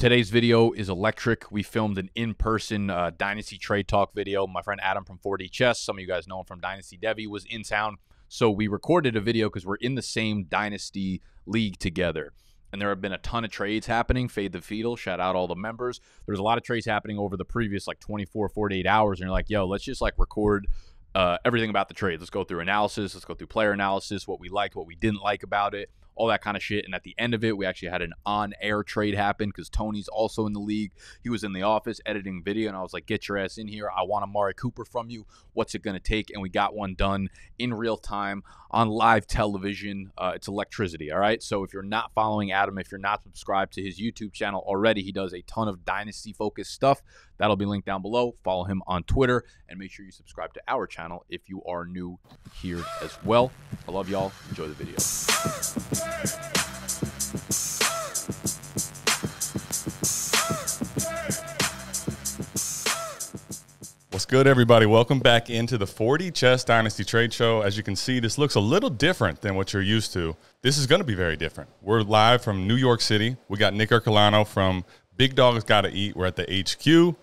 Today's video is electric. We filmed an in-person uh, Dynasty Trade Talk video. My friend Adam from 4D Chess, some of you guys know him from Dynasty Devi, was in town. So we recorded a video because we're in the same Dynasty league together. And there have been a ton of trades happening. Fade the Fetal, shout out all the members. There's a lot of trades happening over the previous like 24, 48 hours. And you're like, yo, let's just like record uh, everything about the trade. Let's go through analysis. Let's go through player analysis, what we liked, what we didn't like about it all that kind of shit. And at the end of it, we actually had an on air trade happen because Tony's also in the league. He was in the office editing video, and I was like, get your ass in here. I want Amari Cooper from you. What's it going to take? And we got one done in real time on live television. Uh, it's electricity, all right? So if you're not following Adam, if you're not subscribed to his YouTube channel already, he does a ton of dynasty focused stuff. That'll be linked down below. Follow him on Twitter and make sure you subscribe to our channel if you are new here as well. I love y'all. Enjoy the video. What's good, everybody? Welcome back into the 4D Chess Dynasty Trade Show. As you can see, this looks a little different than what you're used to. This is going to be very different. We're live from New York City. We got Nick Ercolano from Big Dog's Got to Eat. We're at the HQ.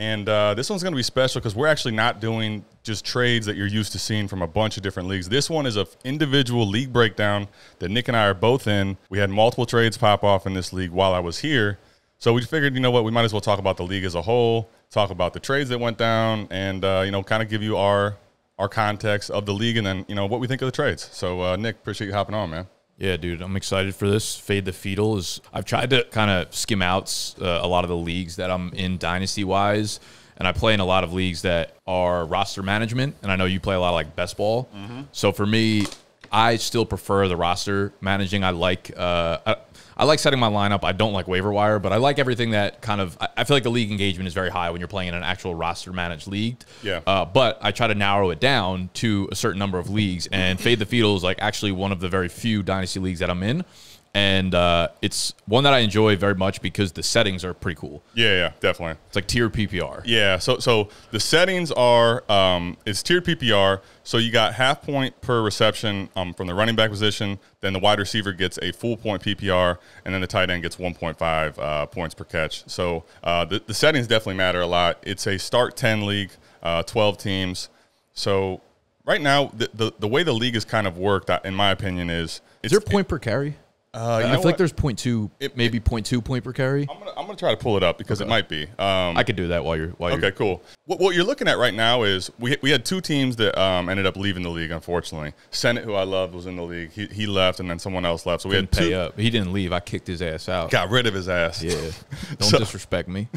And uh, this one's going to be special because we're actually not doing just trades that you're used to seeing from a bunch of different leagues. This one is an individual league breakdown that Nick and I are both in. We had multiple trades pop off in this league while I was here. So we figured, you know what, we might as well talk about the league as a whole, talk about the trades that went down, and uh, you know, kind of give you our our context of the league, and then you know what we think of the trades. So uh, Nick, appreciate you hopping on, man. Yeah, dude, I'm excited for this. Fade the Fetal is. I've tried to kind of skim out uh, a lot of the leagues that I'm in dynasty wise, and I play in a lot of leagues that are roster management. And I know you play a lot of like best ball. Mm-hmm. So for me, I still prefer the roster managing. I like. Uh, I, I like setting my lineup. I don't like waiver wire, but I like everything that kind of. I feel like the league engagement is very high when you're playing in an actual roster managed league. Yeah. Uh, but I try to narrow it down to a certain number of leagues, and Fade the Fetal is like actually one of the very few dynasty leagues that I'm in and uh, it's one that I enjoy very much because the settings are pretty cool. Yeah, yeah, definitely. It's like tiered PPR. Yeah, so so the settings are um, it's tiered PPR. So you got half point per reception um, from the running back position. Then the wide receiver gets a full point PPR, and then the tight end gets 1.5 uh, points per catch. So uh, the the settings definitely matter a lot. It's a start 10 league, uh, 12 teams. So right now, the, the the way the league is kind of worked, in my opinion, is is there point per carry? Uh, I feel like there's point two, it, maybe it, point two point per carry. I'm gonna, I'm gonna try to pull it up because okay. it might be. Um, I could do that while you're while okay, you're... cool. What, what, you're looking at right now is we we had two teams that um, ended up leaving the league. Unfortunately, Senate, who I loved, was in the league. He, he left, and then someone else left. So we Didn't had two, pay up. He didn't leave. I kicked his ass out. Got rid of his ass. Yeah. Don't so, disrespect me.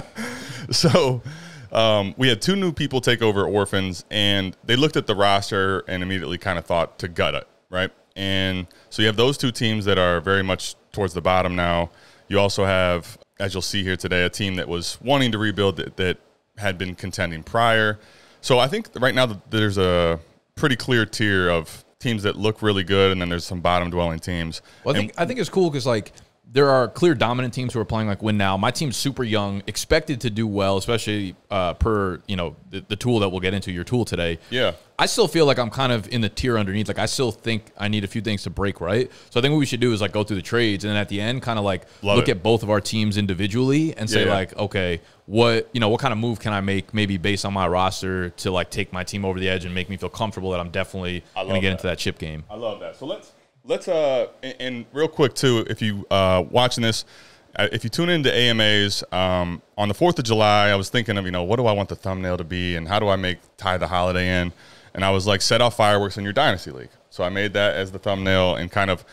so. Um, we had two new people take over orphans, and they looked at the roster and immediately kind of thought to gut it, right? And so you have those two teams that are very much towards the bottom now. You also have, as you'll see here today, a team that was wanting to rebuild that, that had been contending prior. So I think right now there's a pretty clear tier of teams that look really good, and then there's some bottom dwelling teams. Well, I think I think it's cool because like there are clear dominant teams who are playing like win now. My team's super young, expected to do well, especially uh, per you know the, the, tool that we'll get into your tool today. Yeah, I still feel like I'm kind of in the tier underneath. Like I still think I need a few things to break right. So I think what we should do is like go through the trades and then at the end, kind of like Love look it. at both of our teams individually and say yeah, yeah. like, okay, what you know, what kind of move can I make maybe based on my roster to like take my team over the edge and make me feel comfortable that I'm definitely going to get that. into that chip game. I love that. So let's Let's uh, and, and real quick too, if you uh watching this, uh, if you tune into AMAs um, on the Fourth of July, I was thinking of you know what do I want the thumbnail to be and how do I make tie the holiday in, and I was like set off fireworks in your dynasty league. So I made that as the thumbnail and kind of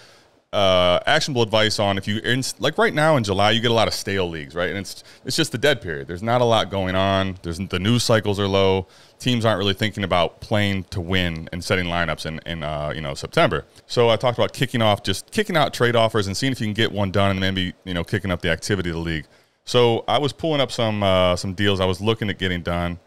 uh, actionable advice on if you in, like right now in July you get a lot of stale leagues right? And it's it's just the dead period. There's not a lot going on. There's the news cycles are low. Teams aren't really thinking about playing to win and setting lineups in, in uh, you know September. So I talked about kicking off just kicking out trade offers and seeing if you can get one done and maybe you know kicking up the activity of the league. So I was pulling up some uh, some deals. I was looking at getting done.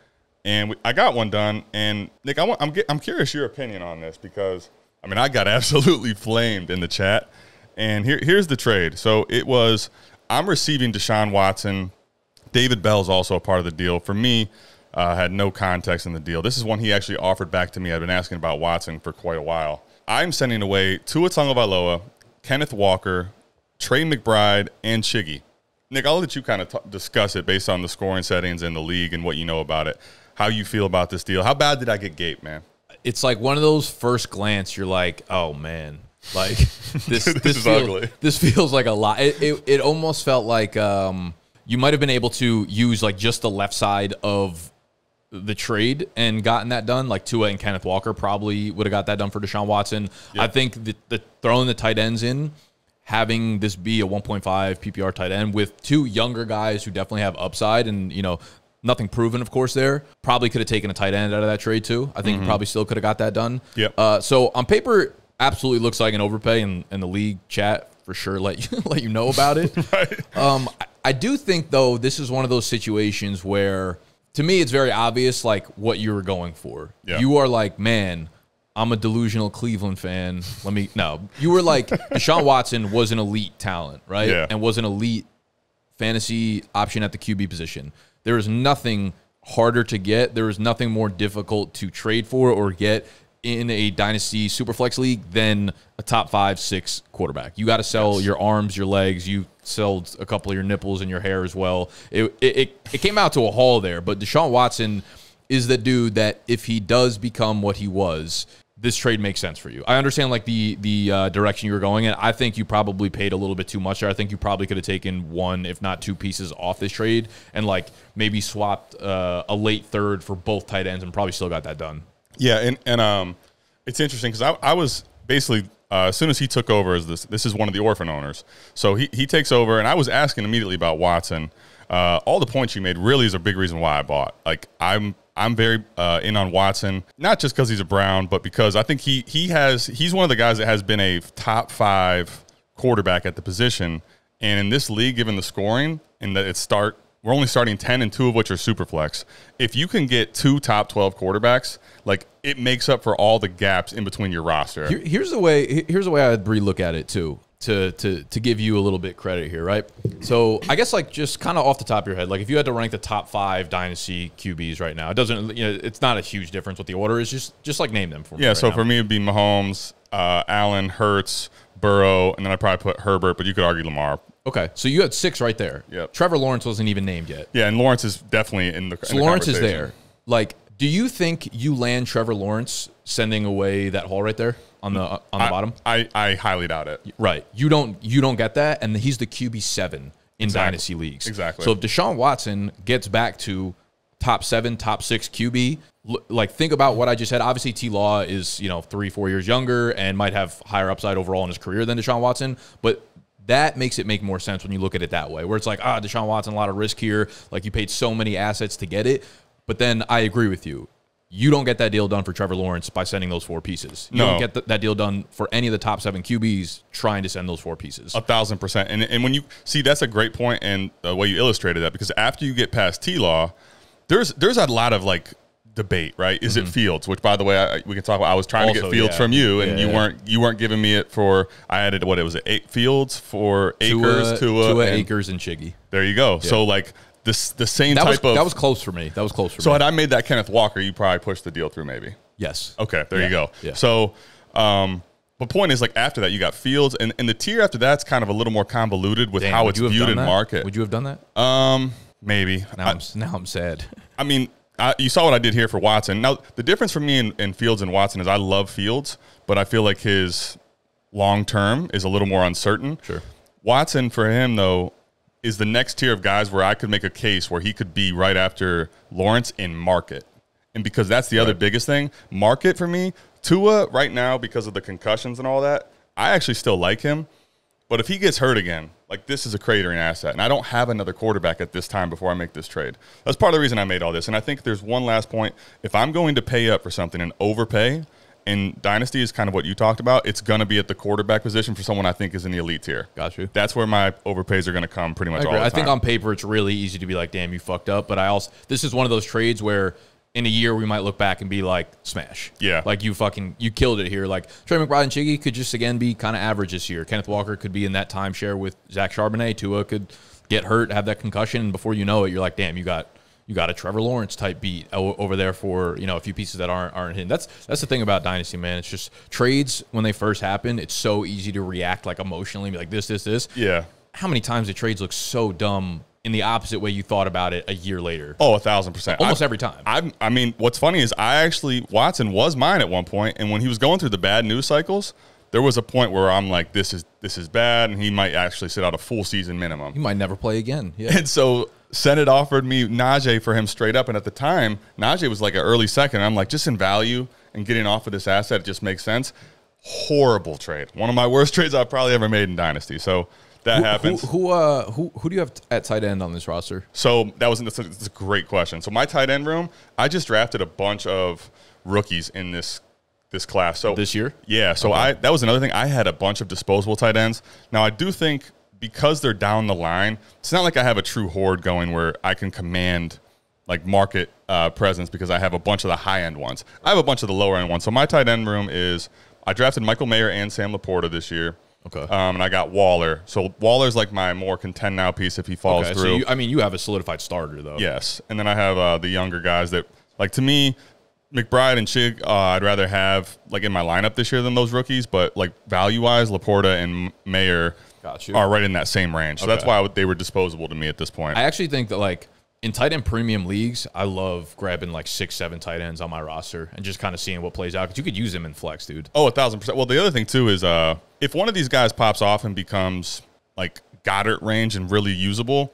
And we, I got one done. And Nick I want, I'm I'm curious your opinion on this because I mean, I got absolutely flamed in the chat. And here, here's the trade. So it was I'm receiving Deshaun Watson. David Bell is also a part of the deal. For me, uh, had no context in the deal. This is one he actually offered back to me. I've been asking about Watson for quite a while. I'm sending away Tua Tagovailoa, Kenneth Walker, Trey McBride, and Chiggy. Nick, I'll let you kind of t- discuss it based on the scoring settings in the league and what you know about it. How you feel about this deal? How bad did I get Gape, man? It's like one of those first glance. You're like, oh man, like this. This this, is feels, ugly. This feels like a lot. It, it, it almost felt like um, you might have been able to use like just the left side of the trade and gotten that done. Like Tua and Kenneth Walker probably would have got that done for Deshaun Watson. I think the, the throwing the tight ends in, having this be a 1.5 PPR tight end with two younger guys who definitely have upside and you know nothing proven, of course. There probably could have taken a tight end out of that trade too. I think you probably still could have got that done. Yep. Uh, so on paper, absolutely looks like an overpay, and, and the league chat for sure let you let you know about it. Um, I, I do think though this is one of those situations where, to me, it's very obvious like what you were going for. Yeah. You are like, man, I'm a delusional Cleveland fan. Let me no. You were like Deshaun Watson was an elite talent, right? Yeah. And was an elite fantasy option at the QB position. There is nothing harder to get. There is nothing more difficult to trade for or get in a dynasty superflex league than a top five, six quarterback. You got to sell your arms, your legs. You sold a couple of your nipples and your hair as well. It, it, it, it came out to a haul there, but Deshaun Watson is the dude that if he does become what he was, this trade makes sense for you. I understand like the the uh, direction you were going in. I think you probably paid a little bit too much there. I think you probably could have taken one, if not two pieces off this trade and like maybe swapped uh, a late third for both tight ends and probably still got that done. Yeah, and and um, it's interesting because I, I was basically uh, as soon as he took over as this this is one of the orphan owners, so he he takes over, and I was asking immediately about Watson. Uh, all the points you made really is a big reason why I bought. Like I'm I'm very uh, in on Watson, not just because he's a Brown, but because I think he he has he's one of the guys that has been a top five quarterback at the position, and in this league, given the scoring and that it start we're only starting 10 and two of which are super flex. If you can get two top 12 quarterbacks, like it makes up for all the gaps in between your roster. Here, here's the way. Here's the way I'd relook at it too. To, to, to give you a little bit credit here, right? So I guess like just kind of off the top of your head, like if you had to rank the top five dynasty QBs right now, it doesn't, you know, it's not a huge difference what the order is. Just just like name them for me. yeah, right so now. for me, it'd be Mahomes, uh, Allen, Hurts, Burrow, and then I'd probably put Herbert, but you could argue Lamar. Okay, so you had six right there. Yep. Trevor Lawrence wasn't even named yet. Yeah, and Lawrence is definitely in the. So in the Lawrence is there. Like, do you think you land Trevor Lawrence sending away that hole right there on the on the I, bottom? I, I highly doubt it. Right. You don't you don't get that, and he's the QB seven in Exactly. dynasty leagues. Exactly. So if Deshaun Watson gets back to top seven, top six QB, like think about what I just said. Obviously, T Law is you know three, four years younger and might have higher upside overall in his career than Deshaun Watson, but. That makes it make more sense when you look at it that way, where it's like, ah, Deshaun Watson, a lot of risk here. Like you paid so many assets to get it. But then I agree with you. You don't get that deal done for Trevor Lawrence by sending those four pieces. You No. don't get th- that deal done for any of the top seven QBs trying to send those four pieces. A thousand percent. And and when you see that's a great point and the way you illustrated that because after you get past T Law, there's there's a lot of like debate, right? Is it Fields? Which by the way, I, we can talk about. I was trying to Mm-hmm. Get Fields yeah. from you, and Yeah, you yeah. weren't you weren't giving me it for. I added what it was eight Fields for Acres, Tua, Tua, and- Acres, and Chiggy. There you go. So like this the same That was type of. that was close for me. That was close for so me. So had I made that Kenneth Walker, you probably pushed the deal through maybe. yes. Okay, there you go. So, um, but point is, like after that, you got Fields, and, and the tier after that's kind of a little more convoluted with Damn, how it's viewed in that? market. Would you have done that? um, maybe. Now I, I'm now I'm sad. I mean, I, you saw what I did here for Watson. Now, the difference for me in, in Fields and Watson is I love Fields, but I feel like his long term is a little more uncertain. Sure. Watson for him though is the next tier of guys where I could make a case where he could be right after Lawrence in market. And because that's the other biggest thing, market for me, Tua right now because of the concussions and all that, I actually still like him. But if he gets hurt again, like this is a cratering asset, and I don't have another quarterback at this time before I make this trade. That's part of the reason I made all this. And I think there's one last point. If I'm going to pay up for something and overpay, and dynasty is kind of what you talked about, it's going to be at the quarterback position for someone I think is in the elite tier. Got you. That's where my overpays are going to come pretty much I, all I think on paper it's really easy to be like, damn, you fucked up. But I also this is one of those trades where in a year we might look back and be like, smash. Yeah. Like you fucking you killed it here. Like Trey McBride and Chiggy could just again be kind of average this year. Kenneth Walker could be in that timeshare with Zach Charbonnet. Tua could get hurt, have that concussion, and before you know it, you're like, damn, you got you got a Trevor Lawrence type beat over there for you know a few pieces that aren't aren't hitting. That's that's the thing about dynasty, man. It's just trades when they first happen. It's so easy to react like emotionally, be like this, this, this yeah. how many times the trades look so dumb in the opposite way you thought about it a year later? Oh, a thousand percent. Almost I- every time. I, I mean, what's funny is I actually Watson was mine at one point, and when he was going through the bad news cycles, there was a point where I'm like, this is this is bad, and he might actually sit out a full season minimum. he might never play again. Yeah. And so Senate offered me Najee for him straight up, and at the time, Najee was like an early second. I'm like, just in value and getting off of this asset, it just makes sense. Horrible trade. One of my worst trades I've probably ever made in Dynasty. So that Who, happens. who uh who who do you have at tight end on this roster? So that was that's a, that's a great question. So my tight end room, I just drafted a bunch of rookies in this this class. So This year? yeah. So I that was another thing. I had a bunch of disposable tight ends. Now I do think because they're down the line, it's not like I have a true horde going where I can command like market uh, presence because I have a bunch of the high end ones. I have a bunch of the lower end ones. So my tight end room is I drafted Michael Mayer and Sam Laporta this year. Okay. Um, and I got Waller. So Waller's like my more contend now piece if he falls Okay, through. so you, I mean, you have a solidified starter though. Yes, and then I have uh, the younger guys that, like to me, McBride and Chig. Uh, I'd rather have like in my lineup this year than those rookies. But like value wise, Laporta and Mayer are right in that same range. So that's why would, they were disposable to me at this point. I actually think that like in tight end premium leagues, I love grabbing like six, seven tight ends on my roster and just kind of seeing what plays out because you could use them in flex, dude. oh, a thousand percent. Well, the other thing too is uh, if one of these guys pops off and becomes like Goedert range and really usable,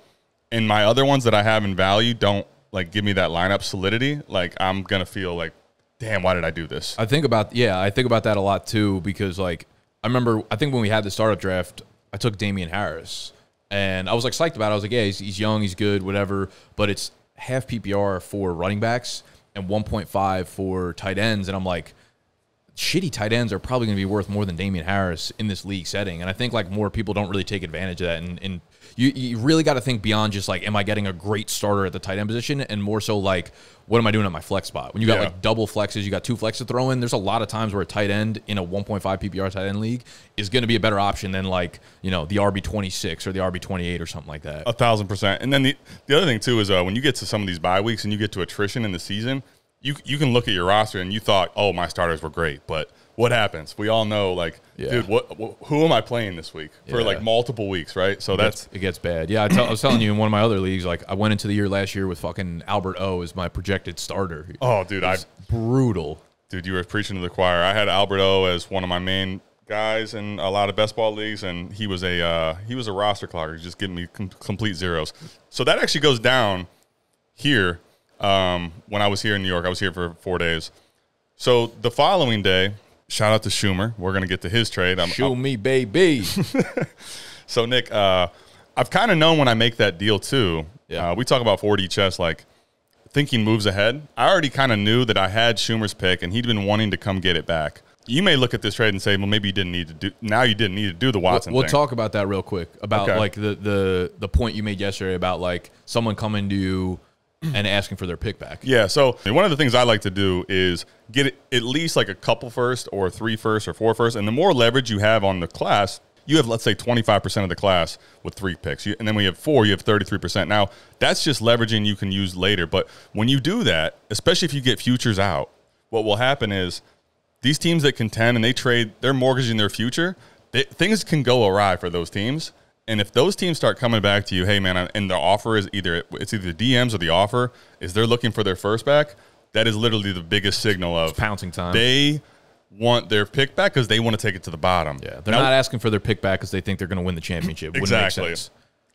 and my other ones that I have in value don't like give me that lineup solidity, like I'm gonna feel like, damn, why did I do this? I think about yeah, I think about that a lot too because like I remember I think when we had the startup draft, I took Damien Harris and I was like psyched about it. I was like, yeah, he's, he's young, he's good, whatever. But it's half PPR for running backs and 1.5 for tight ends, and I'm like, shitty tight ends are probably going to be worth more than Damien Harris in this league setting. And I think like more people don't really take advantage of that. And, and you, you really got to think beyond just like, am I getting a great starter at the tight end position? And more so like, what am I doing at my flex spot? When you got Yeah. like double flexes, you got two flex to throw in. There's a lot of times where a tight end in a 1.5 PPR tight end league is going to be a better option than like, you know, the RB26 or the RB28 or something like that. A thousand percent. And then the, the other thing too is uh, when you get to some of these bye weeks and you get to attrition in the season, you you can look at your roster and you thought, oh, my starters were great, but what happens? We all know, like, Yeah. dude, what, wh- who am I playing this week for Yeah. like multiple weeks, right? So that's it gets bad. Yeah, I, tell, I was telling you in one of my other leagues, like I went into the year last year with fucking Albert O as my projected starter. oh, dude, I brutal. dude, you were preaching to the choir. I had Albert O as one of my main guys in a lot of best ball leagues, and he was a uh, he was a roster clogger, He's just giving me com- complete zeros. So that actually goes down here. Um, when I was here in New York, I was here for four days. So the following day, shout out to Schumer. We're gonna get to his trade. I'm, Show me, baby. so Nick, uh, I've kind of known when I make that deal too. Yeah. Uh, we talk about 4D chess like thinking moves ahead. I already kind of knew that I had Schumer's pick and he'd been wanting to come get it back. You may look at this trade and say, well, maybe you didn't need to do. Now you didn't need to do the Watson we'll thing. talk about that real quick about Okay. like the the the point you made yesterday about like someone coming to you and asking for their pick back. Yeah. So one of the things I like to do is get at least like a couple first, or three first, or four first, and the more leverage you have on the class, you have let's say twenty five percent of the class with three picks, you, and then when you have four, you have thirty three percent. Now that's just leveraging you can use later, but when you do that, especially if you get futures out, what will happen is these teams that contend and they trade, they're mortgaging their future. They, things can go awry for those teams. And if those teams start coming back to you, hey man, and the offer is either it's either the DMs or the offer is they're looking for their first back. That is literally the biggest signal of pouncing time. They want their pick back because they want to take it to the bottom. yeah, they're Now- not asking for their pick back because they think they're going to win the championship. Wouldn't make exactly.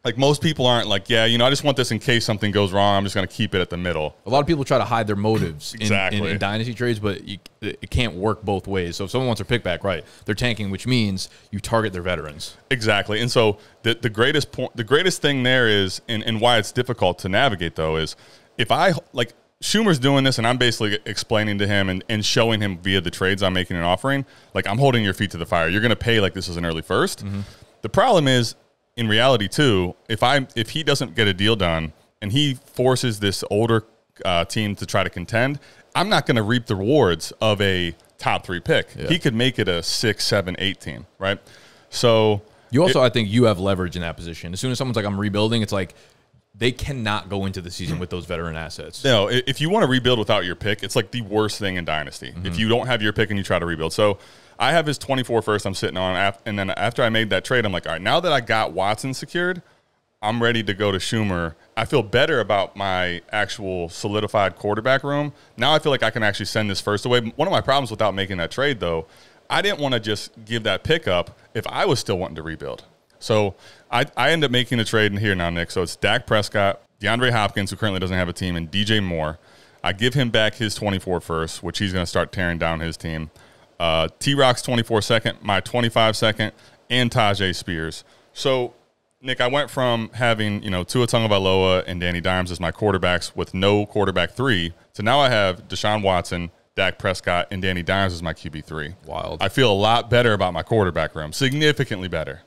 Like most people aren't like, yeah, you know, I just want this in case something goes wrong. I'm just going to keep it at the middle. A lot of people try to hide their motives in, in, Exactly. in dynasty trades, but you, it can't work both ways. So if someone wants their pick back, right, they're tanking, which means you target their veterans. Exactly. And so the, the greatest point, the greatest thing there is, and, and why it's difficult to navigate though, is if I like Schumer's doing this and I'm basically explaining to him and, and showing him via the trades I'm making an offering, like I'm holding your feet to the fire. You're going to pay like this is an early 1st mm-hmm. The problem is in reality too, if I, if he doesn't get a deal done and he forces this older uh, team to try to contend, I'm not going to reap the rewards of a top three pick. He could make it a six, seven, eight team, right? So You also, I think, you have leverage in that position. As soon as someone's like, "I'm rebuilding," it's like they cannot go into the season with those veteran assets. No, if you want to rebuild without your pick, it's like the worst thing in Dynasty. If you don't have your pick and you try to rebuild. So I have his 24 first I'm sitting on. And then after I made that trade, I'm like, all right, now that I got Watson secured, I'm ready to go to Schumer. I feel better about my actual solidified quarterback room. Now I feel like I can actually send this first away. One of my problems without making that trade, though, I didn't want to just give that pickup if I was still wanting to rebuild. So I, I end up making the trade in here now, Nick. So it's Dak Prescott, DeAndre Hopkins, who currently doesn't have a team, and DJ Moore. I give him back his 24 first, which he's going to start tearing down his team. Uh, T Rock's 24 second, my 25 second, and Tyjae Spears. So, Nick, I went from having, you know, Tua Tagovailoa and Danny Dimes as my quarterbacks with no quarterback three to now I have Deshaun Watson, Dak Prescott, and Danny Dimes as my QB3. Wild. I feel a lot better about my quarterback room, significantly better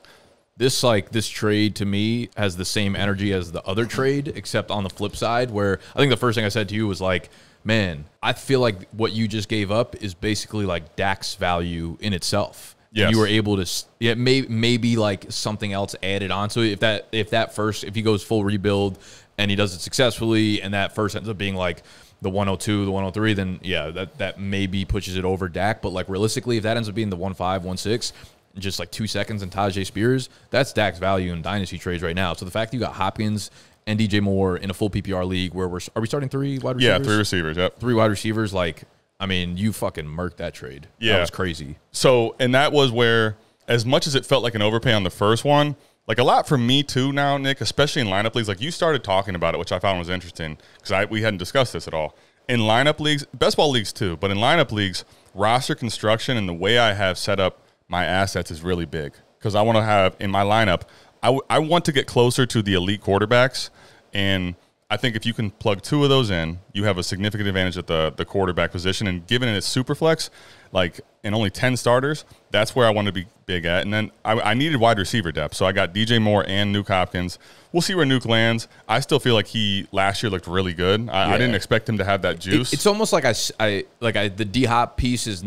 this like this trade to me has the same energy as the other trade except on the flip side where i think the first thing i said to you was like man i feel like what you just gave up is basically like Dak's value in itself Yes. you were able to yeah may, maybe like something else added on so if that if that first if he goes full rebuild and he does it successfully and that first ends up being like the 102 the 103 then yeah that that maybe pushes it over Dak but like realistically if that ends up being the 15 16 just like two seconds and Tyjae Spears, that's Dak's value in dynasty trades right now. So the fact that you got Hopkins and DJ Moore in a full PPR league where we're are we starting three wide receivers? Yeah, three receivers. Yep, three wide receivers. Like, I mean, you fucking murked that trade. Yeah, that was crazy. So, and that was where, as much as it felt like an overpay on the first one, like a lot for me too now, Nick, especially in lineup leagues. Like you started talking about it, which I found was interesting because I we hadn't discussed this at all. In lineup leagues, best ball leagues too, but in lineup leagues, roster construction and the way I have set up my assets is really big because I want to have in my lineup, I, w- I want to get closer to the elite quarterbacks. And I think if you can plug two of those in, you have a significant advantage at the, the quarterback position. And given it's super flex, like in only 10 starters, that's where I want to be big at. And then I, I, needed wide receiver depth. So I got DJ Moore and Nuk Hopkins. We'll see where Nuk lands. I still feel like he last year looked really good. I, yeah. I didn't expect him to have that juice. It, it's almost like I, I like I, the D Hop piece is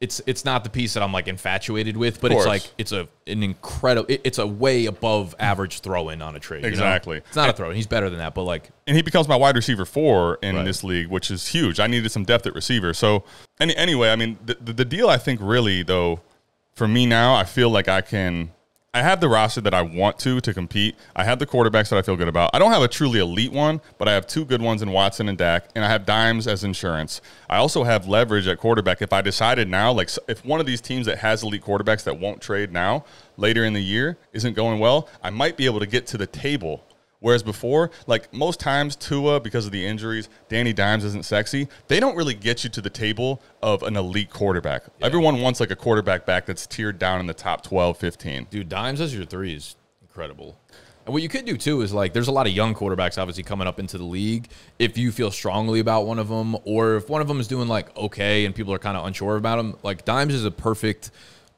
it's it's not the piece that I'm like infatuated with, but it's like it's a an incredible. It, it's a way above average throw in on a trade. Exactly, you know? it's not a throw in. He's better than that, but like, and he becomes my wide receiver four in right. this league, which is huge. I needed some depth at receiver. So any, anyway, I mean, the, the the deal I think really though, for me now, I feel like I can I have the roster that I want to to compete. I have the quarterbacks that I feel good about. I don't have a truly elite one, but I have two good ones in Watson and Dak, and I have dimes as insurance. I also have leverage at quarterback. If I decided now, like if one of these teams that has elite quarterbacks that won't trade now later in the year isn't going well, I might be able to get to the table Whereas before, like most times, Tua, because of the injuries, Danny Dimes isn't sexy. They don't really get you to the table of an elite quarterback. Yeah. Everyone wants like a quarterback back that's tiered down in the top 12, 15. Dude, Dimes as your three is incredible. And what you could do too is like, there's a lot of young quarterbacks obviously coming up into the league. If you feel strongly about one of them, or if one of them is doing like okay and people are kind of unsure about him, like Dimes is a perfect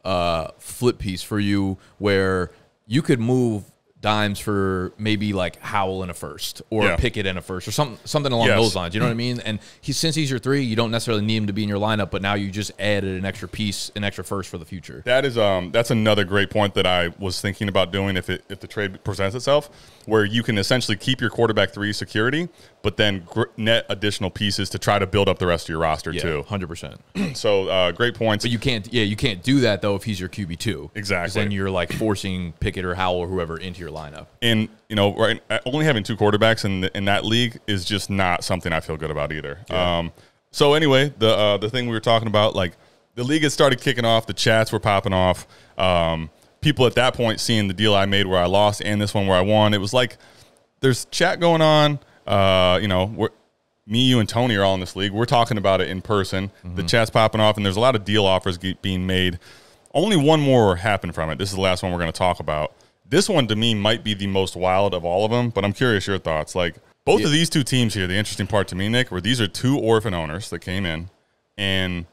uh, flip piece for you where you could move dimes for maybe like Howell in a first or yeah. Pickett in a first or something something along yes. those lines. You know what I mean? And he since he's your three, you don't necessarily need him to be in your lineup, but now you just added an extra piece, an extra first for the future. That is um that's another great point that I was thinking about doing if it if the trade presents itself, where you can essentially keep your quarterback three security, but then gr- net additional pieces to try to build up the rest of your roster yeah, too. Hundred percent. So uh, great points. But you can't yeah you can't do that though if he's your QB two. Exactly. Then you're like forcing Pickett or Howell or whoever into your lineup. And you know, right, only having two quarterbacks in the, in that league is just not something I feel good about either. Yeah. Um, so anyway, the uh, the thing we were talking about, like the league had started kicking off, the chats were popping off. Um, people at that point seeing the deal I made where I lost and this one where I won. It was like there's chat going on. Uh, you know, me, you, and Tony are all in this league. We're talking about it in person. Mm-hmm. The chat's popping off, and there's a lot of deal offers being made. Only one more happened from it. This is the last one we're going to talk about. This one to me might be the most wild of all of them, but I'm curious your thoughts. Like both yeah. of these two teams here, the interesting part to me, Nick, where these are two orphan owners that came in, and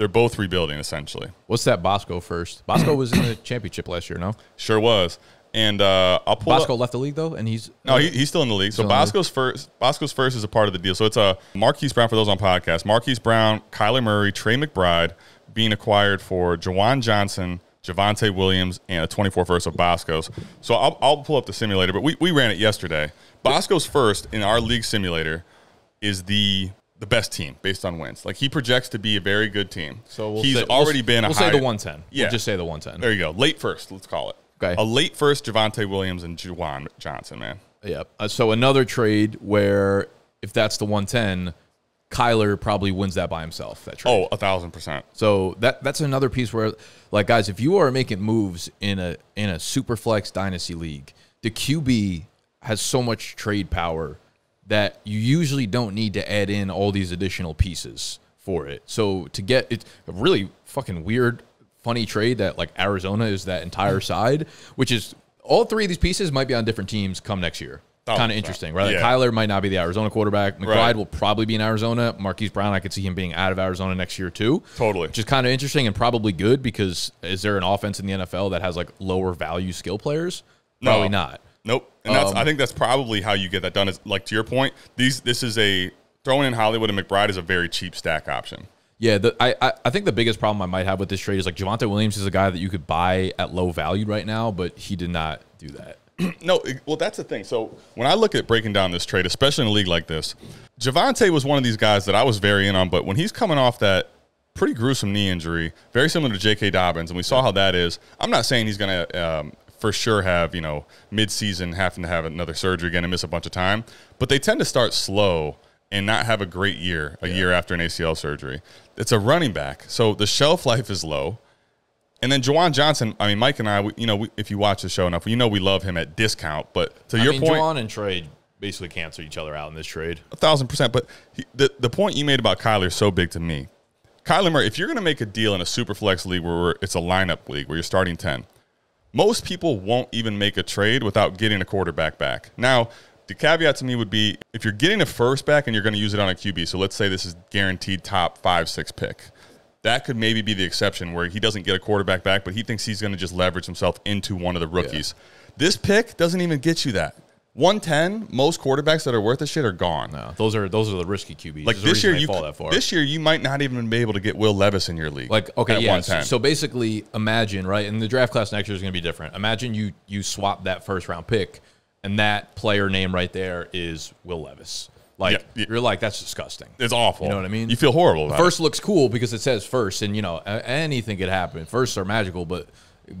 they're both rebuilding essentially. What's that Bosco first? Bosco was in the championship last year, no? Sure was. And uh, I'll pull. Bosco up. left the league though, and he's no, he, he's still in the league. So Bosco's first, Bosco's first is a part of the deal. So it's a Marquise Brown for those on podcast. Marquise Brown, Kyler Murray, Trey McBride being acquired for Juwan Johnson, Javonte Williams, and a 24 first of Bosco's. So I'll, I'll pull up the simulator, but we, we ran it yesterday. Bosco's first in our league simulator is the the best team based on wins. Like he projects to be a very good team. So we'll he's say, already we'll, been a We'll high, say the 110. Yeah. We'll just say the 110. There you go. Late first, let's call it. Okay. A late first Javonte Williams and Juwan Johnson, man. Yep. Uh, so another trade where if that's the 110, Kyler probably wins that by himself. That trade. Oh, a thousand percent. So that that's another piece where, like, guys, if you are making moves in a in a super flex dynasty league, the QB has so much trade power that you usually don't need to add in all these additional pieces for it. So to get it's a really fucking weird, funny trade that like Arizona is that entire mm. side, which is all three of these pieces might be on different teams come next year. Oh, kind of interesting, right? Like yeah. Kyler might not be the Arizona quarterback. McBride Right. will probably be in Arizona. Marquise Brown, I could see him being out of Arizona next year too. Totally. Which is kind of interesting and probably good because is there an offense in the NFL that has like lower value skill players? No. Probably not. Nope. And that's Um, I think that's probably how you get that done. Is like to your point, these this is a throwing in Hollywood and McBride is a very cheap stack option. Yeah, the, I, I I think the biggest problem I might have with this trade is like Javonte Williams is a guy that you could buy at low value right now, but he did not do that. No, well, that's the thing. So when I look at breaking down this trade, especially in a league like this, Javante was one of these guys that I was very in on. But when he's coming off that pretty gruesome knee injury, very similar to J.K. Dobbins, and we saw how that is. I'm not saying he's going to um, for sure have you know mid-season having to have another surgery again and miss a bunch of time, but they tend to start slow and not have a great year a year after an ACL surgery. It's a running back, so the shelf life is low. And then Juwan Johnson, I mean, Mike and I, we, you know, we, if you watch the show enough, you know we love him at discount. But to I your mean, point, Juwan and trade basically cancel each other out in this trade. a thousand percent. But he, the the point you made about Kyler is so big to me. Kyler Murray, if you're going to make a deal in a super flex league where it's a lineup league where you're starting ten, most people won't even make a trade without getting a quarterback back. Now, the caveat to me would be if you're getting a first back and you're going to use it on a QB. So let's say this is guaranteed top five six pick. That could maybe be the exception where he doesn't get a quarterback back, but he thinks he's going to just leverage himself into one of the rookies. This pick doesn't even get you that. 110, most quarterbacks that are worth a shit are gone. No, those are those are the risky QBs. Like There's this year, you fall that far. this year you might not even be able to get Will Levis in your league. Like okay, at yeah. So, so basically, imagine right, and the draft class next year is going to be different. Imagine you you swap that first round pick, and that player name right there is Will Levis. Like Yeah, yeah. you're like that's disgusting. it's awful. You know what I mean? You feel horrible. About First looks cool because it says first, and you know anything could happen. Firsts are magical, but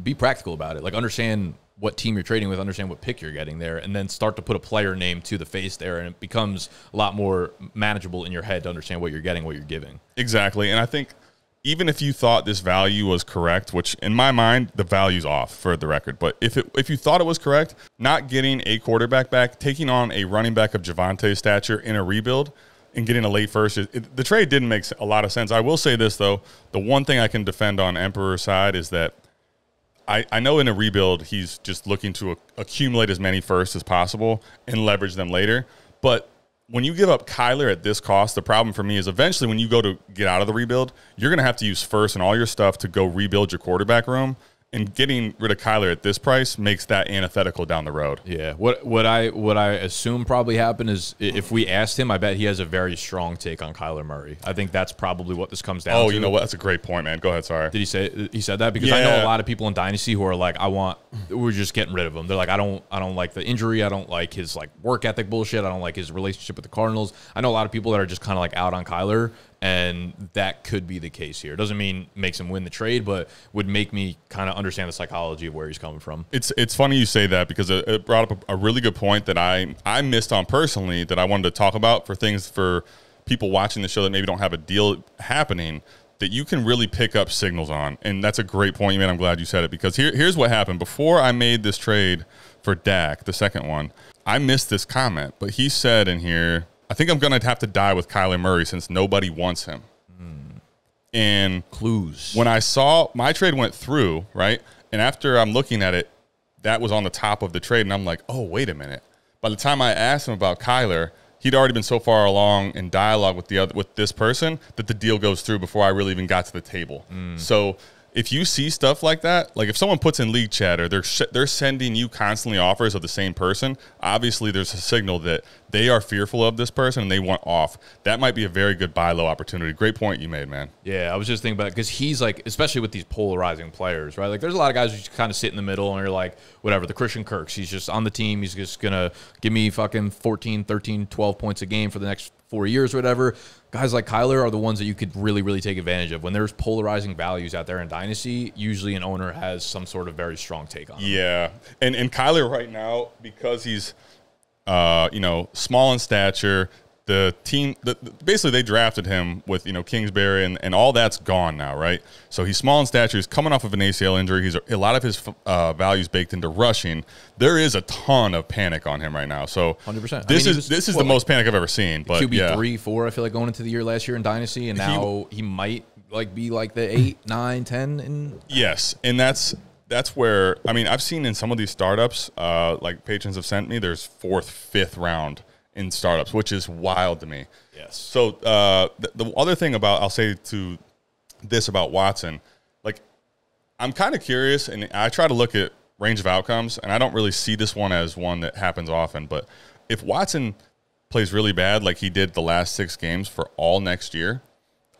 be practical about it. Like understand what team you're trading with, understand what pick you're getting there, and then start to put a player name to the face there, and it becomes a lot more manageable in your head to understand what you're getting, what you're giving. exactly. And I think even if you thought this value was correct, which in my mind the value's off for the record, but if it if you thought it was correct, not getting a quarterback back, taking on a running back of Javonte's stature in a rebuild. And getting a late first, it, the trade didn't make a lot of sense. I will say this though: the one thing I can defend on Emperor's side is that I, I know in a rebuild he's just looking to accumulate as many firsts as possible and leverage them later. But when you give up Kyler at this cost, the problem for me is eventually when you go to get out of the rebuild, you're going to have to use first and all your stuff to go rebuild your quarterback room. And getting rid of Kyler at this price makes that antithetical down the road. Yeah. What what I what I assume probably happened is if we asked him, I bet he has a very strong take on Kyler Murray. I think that's probably what this comes down to. Oh, to. you know what? That's a great point, man. Go ahead. Sorry. Did he say he said that? Because I know a lot of people in Dynasty who are like, I want we're just getting rid of him. They're like, I don't I don't like the injury. I don't like his like work ethic bullshit. I don't like his relationship with the Cardinals. I know a lot of people that are just kind of like out on Kyler, and that could be the case here. Doesn't mean makes him win the trade, but would make me kind of understand the psychology of where he's coming from. It's it's funny you say that because it, it brought up a, a really good point that I I missed on personally that I wanted to talk about for things for people watching the show that maybe don't have a deal happening that you can really pick up signals on. And that's a great point you made. I'm glad you said it because here here's what happened before I made this trade for Dak, the second one. I missed this comment, but he said in here, I think I'm going to have to die with Kyler Murray since nobody wants him. And Clues. when I saw my trade went through, right? And after I'm looking at it, that was on the top of the trade. And I'm like, oh, wait a minute. By the time I asked him about Kyler, he'd already been so far along in dialogue with the other with this person that the deal goes through before I really even got to the table. Mm. So if you see stuff like that, like if someone puts in league chat or they're sh- they're sending you constantly offers of the same person, obviously there's a signal that they are fearful of this person and they want off. That might be a very good buy low opportunity. Great point you made, man. Yeah, I was just thinking about it because he's like, especially with these polarizing players, right? Like, there's a lot of guys who just kind of sit in the middle and you're like, whatever, the Christian Kirks, he's just on the team. He's just going to give me fucking 14, 13, 12 points a game for the next four years or whatever. Guys like Kyler are the ones that you could really, really take advantage of. When there's polarizing values out there in Dynasty, usually an owner has some sort of very strong take on it. Yeah, and and Kyler right now because he's, uh, you know, small in stature. The team, the, basically, they drafted him with you know Kingsbury, and, and all that's gone now, right? So he's small in stature. He's coming off of an ACL injury. He's a lot of his uh, values baked into rushing. There is a ton of panic on him right now. So 100%. I This mean, is was- this is what, the most panic I've ever seen. But QB yeah, three, four. I feel like going into the year last year in Dynasty, and now he, might like be like the eight, nine, ten. In Yes, and that's that's where I mean I've seen in some of these startups, uh, like patrons have sent me. There's fourth, fifth round in startups, which is wild to me. yes, So uh, the, the other thing about I'll say to this about Watson, like I'm kind of curious, and I try to look at range of outcomes, and I don't really see this one as one that happens often. But if Watson plays really bad, like he did the last six games for all next year,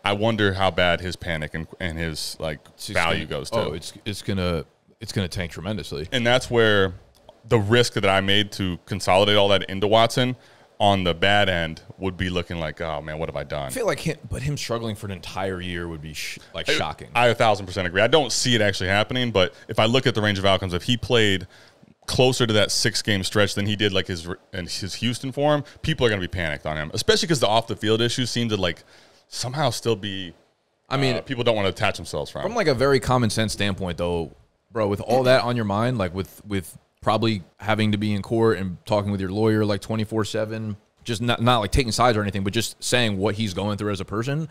I wonder how bad his panic and, and his like value gonna- goes to. Oh, it's it's gonna it's gonna tank tremendously. and that's where the risk that I made to consolidate all that into Watson on the bad end would be looking like, oh man, what have I done? I feel like him, but him struggling for an entire year would be sh- like shocking. I a thousand percent agree. I don't see it actually happening, but if I look at the range of outcomes, if he played closer to that six game stretch than he did like his in his Houston form, people are going to be panicked on him, especially because the off the field issues seem to like somehow still be. I mean, uh, people don't want to attach themselves from. from like a very common sense standpoint, though, bro, with all that on your mind, like with with probably having to be in court and talking with your lawyer like twenty four seven, just not not like taking sides or anything, but just saying what he's going through as a person.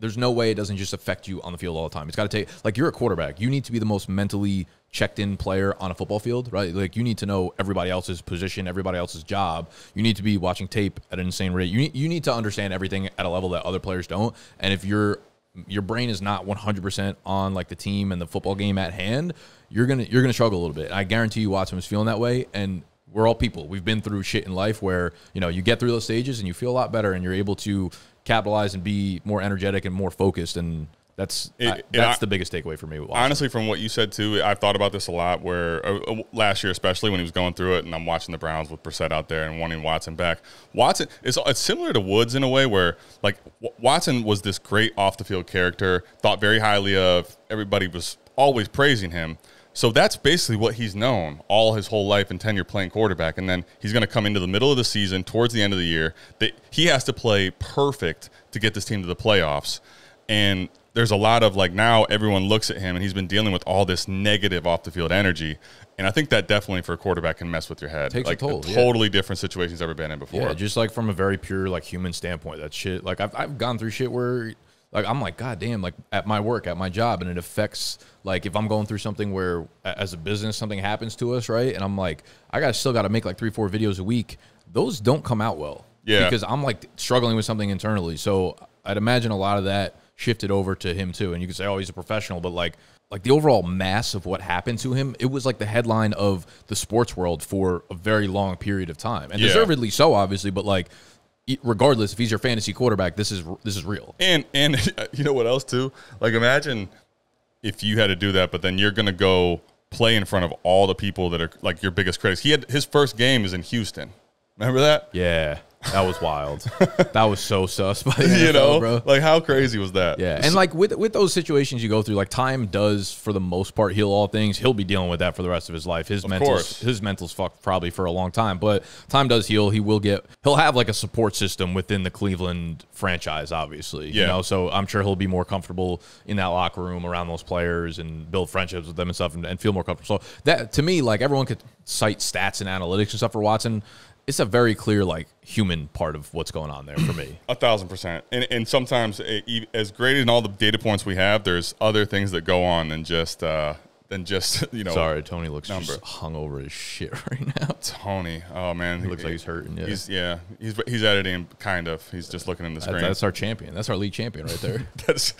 There's no way it doesn't just affect you on the field all the time. It's got to take like you're a quarterback. You need to be the most mentally checked in player on a football field, right? Like you need to know everybody else's position, everybody else's job. You need to be watching tape at an insane rate. You you need to understand everything at a level that other players don't. And if you're your brain is not 100% on like the team and the football game at hand, you're going to you're going to struggle a little bit. I guarantee you Watson was feeling that way and we're all people. We've been through shit in life where, you know, you get through those stages and you feel a lot better and you're able to capitalize and be more energetic and more focused and that's It- I- that's I- the biggest takeaway for me Honestly, from what you said too, I've thought about this a lot. Where uh, last year, especially when he was going through it, and I'm watching the Browns with Brissett out there and wanting Watson back. Watson it's it's similar to Woods in a way where like W- Watson was this great off the field character, thought very highly of. Everybody was always praising him. So that's basically what he's known all his whole life and tenure playing quarterback. And then he's going to come into the middle of the season, towards the end of the year, that he has to play perfect to get this team to the playoffs. And there's a lot of like now everyone looks at him and he's been dealing with all this negative off the field energy. And I think that definitely for a quarterback can mess with your head. Takes a like toll, yeah. totally different situation he's ever been in before. Yeah, just like from a very pure like human standpoint, that shit. Like I've I've gone through shit where like I'm like, God damn, like at my work, at my job, and it affects like if I'm going through something where as a business something happens to us, right? And I'm like, I got still got to make like three four videos a week. Those don't come out well. Yeah. because I'm like struggling with something internally. So I'd imagine a lot of that shifted over to him too. And you could say, oh, he's a professional, but like like the overall mass of what happened to him, it was like the headline of the sports world for a very long period of time, and Yeah. deservedly so, obviously. But like, regardless, if he's your fantasy quarterback, this is this is real. And and you know what else too? Like imagine if you had to do that, but then you're gonna go play in front of all the people that are like your biggest critics. He had his first game is in Houston. Remember that? Yeah, that was wild. that was so sus by the you NFL, know, bro. like how crazy was that? Yeah, and like with with those situations you go through, like time does for the most part heal all things. He'll be dealing with that for the rest of his life. His mental his mental's fucked probably for a long time, but time does heal. He will get he'll have like a support system within the Cleveland franchise, obviously. You Yeah. know, so I'm sure he'll be more comfortable in that locker room around those players and build friendships with them and stuff and, and feel more comfortable. So that to me, like everyone could cite stats and analytics and stuff for Watson. It's a very clear like human part of what's going on there for me. A thousand percent. And, and sometimes, eh, e- as great as all the data points we have, there's other things that go on than just uh, than just you know. Sorry, Tony looks number. just hung over his shit right now. Tony. Oh man, he looks like he's hurting, yeah. he's yeah. He's he's editing kind of. He's just looking in the screen. that's our champion. That's our league champion right there. That's-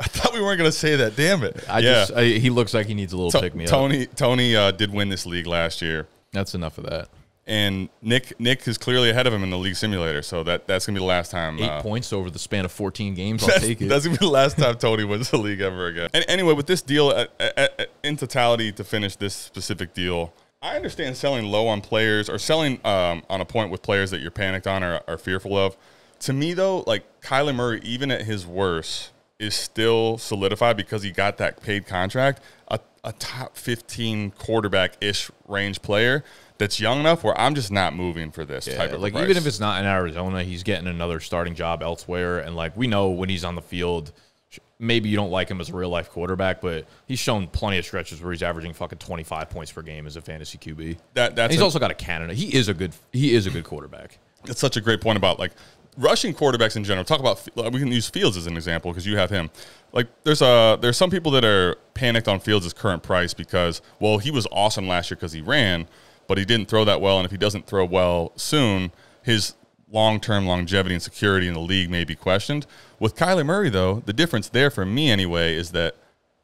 I thought we weren't going to say that. Damn it. I yeah. just I, he looks like he needs a little To- pick me up. Tony Tony uh, did win this league last year, That's enough of that. And Nick Nick is clearly ahead of him in the league simulator. So that that's gonna be the last time. Eight uh, points over the span of 14 games. I'll take it. that's gonna be the last time Tony wins the league ever again. And anyway, with this deal, uh, uh, uh, in totality, to finish this specific deal, I understand selling low on players or selling um, on a point with players that you're panicked on or are fearful of. To me, though, like Kyler Murray, even at his worst, is still solidified because he got that paid contract. A, a top 15 quarterback ish range player that's young enough where I'm just not moving for this type of like price. even if it's not in Arizona, he's getting another starting job elsewhere, and like we know when he's on the field, maybe you don't like him as a real life quarterback, but he's shown plenty of stretches where he's averaging fucking twenty five points per game as a fantasy QB. that And that's he's a- also got a Canada. He is a good. He is a good quarterback. That's such a great point about like rushing quarterbacks in general. Talk about we can use Fields as an example because you have him. Like there's a there's some people that are panicked on Fields' current price because well he was awesome last year because he ran, but he didn't throw that well, and if he doesn't throw well soon, his long term longevity and security in the league may be questioned. With Kyler Murray though, the difference there for me anyway is that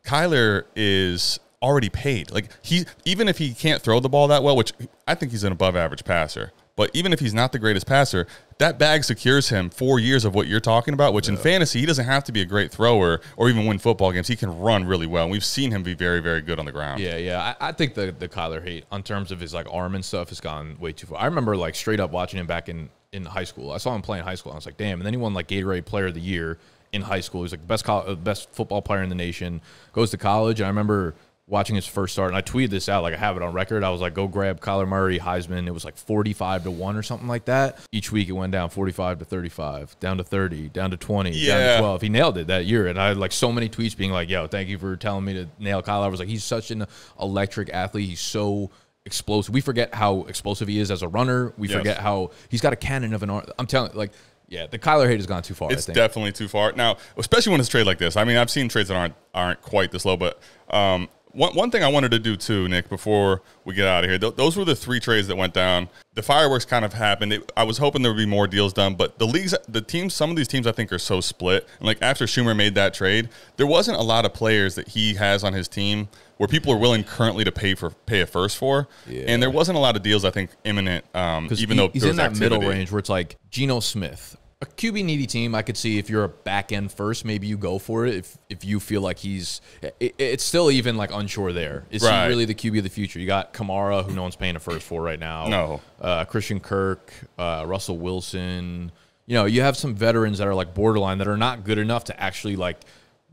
Kyler is already paid. Like he even if he can't throw the ball that well, which I think he's an above average passer. But even if he's not the greatest passer, that bag secures him four years of what you're talking about, which in fantasy, he doesn't have to be a great thrower or even win football games. He can run really well. And we've seen him be very, very good on the ground. Yeah, yeah. I, I think the the Kyler hate on terms of his like arm and stuff has gone way too far. I remember like straight up watching him back in in high school. I saw him play in high school. And I was like, damn. And then he won like Gatorade Player of the Year in high school. He was like the best col- uh, best football player in the nation. Goes to college, and I remember watching his first start. And I tweeted this out like I have it on record. I was like, go grab Kyler Murray Heisman. It was like forty five to one or something like that. Each week it went down forty five to thirty five, down to thirty, down to twenty, down to twelve. He nailed it that year, and I had like so many tweets being like, "Yo, thank you for telling me to nail Kyle." I was like, he's such an electric athlete. He's so explosive. We forget how explosive he is as a runner. We Yes. forget how he's got a cannon of an arm. I'm telling, like, yeah, the Kyler hate has gone too far. It's I think. definitely too far now, especially when it's a trade like this. I mean, I've seen trades that aren't aren't quite this low, but um, one one thing I wanted to do too, Nick, before we get out of here, th- those were the three trades that went down. The fireworks kind of happened. It, I was hoping there would be more deals done, but the leagues, the teams, some of these teams, I think, are so split. And like after Schumer made that trade, there wasn't a lot of players that he has on his team where people are willing currently to pay for pay a first for, and there wasn't a lot of deals I think imminent. Um, Because even he- though he's in was that middle range where it's like Geno Smith, a QB needy team. I could see if you're a back end first, maybe you go for it. If if you feel like he's, it, it's still even like unsure there. Is Right. he really the QB of the future? You got Kamara, who no one's paying a first for right now. No. uh, Christian Kirk, uh, Russell Wilson. You know, you have some veterans that are like borderline that are not good enough to actually like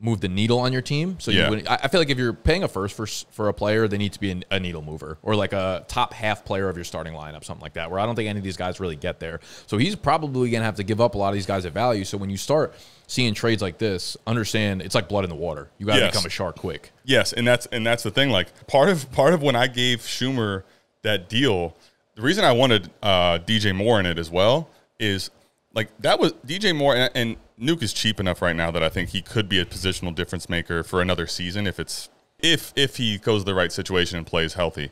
move the needle on your team. So Yeah. you would, I feel like if you're paying a first for for a player, they need to be a needle mover or like a top half player of your starting lineup, something like that. Where I don't think any of these guys really get there. So he's probably gonna have to give up a lot of these guys at value. So when you start seeing trades like this, understand it's like blood in the water. You got to Yes. become a shark quick. Yes, and that's and that's the thing. Like part of part of when I gave Schumer that deal, the reason I wanted uh, DJ Moore in it as well is like that was DJ Moore and, and Nuk is cheap enough right now that I think he could be a positional difference maker for another season if it's if if he goes to the right situation and plays healthy.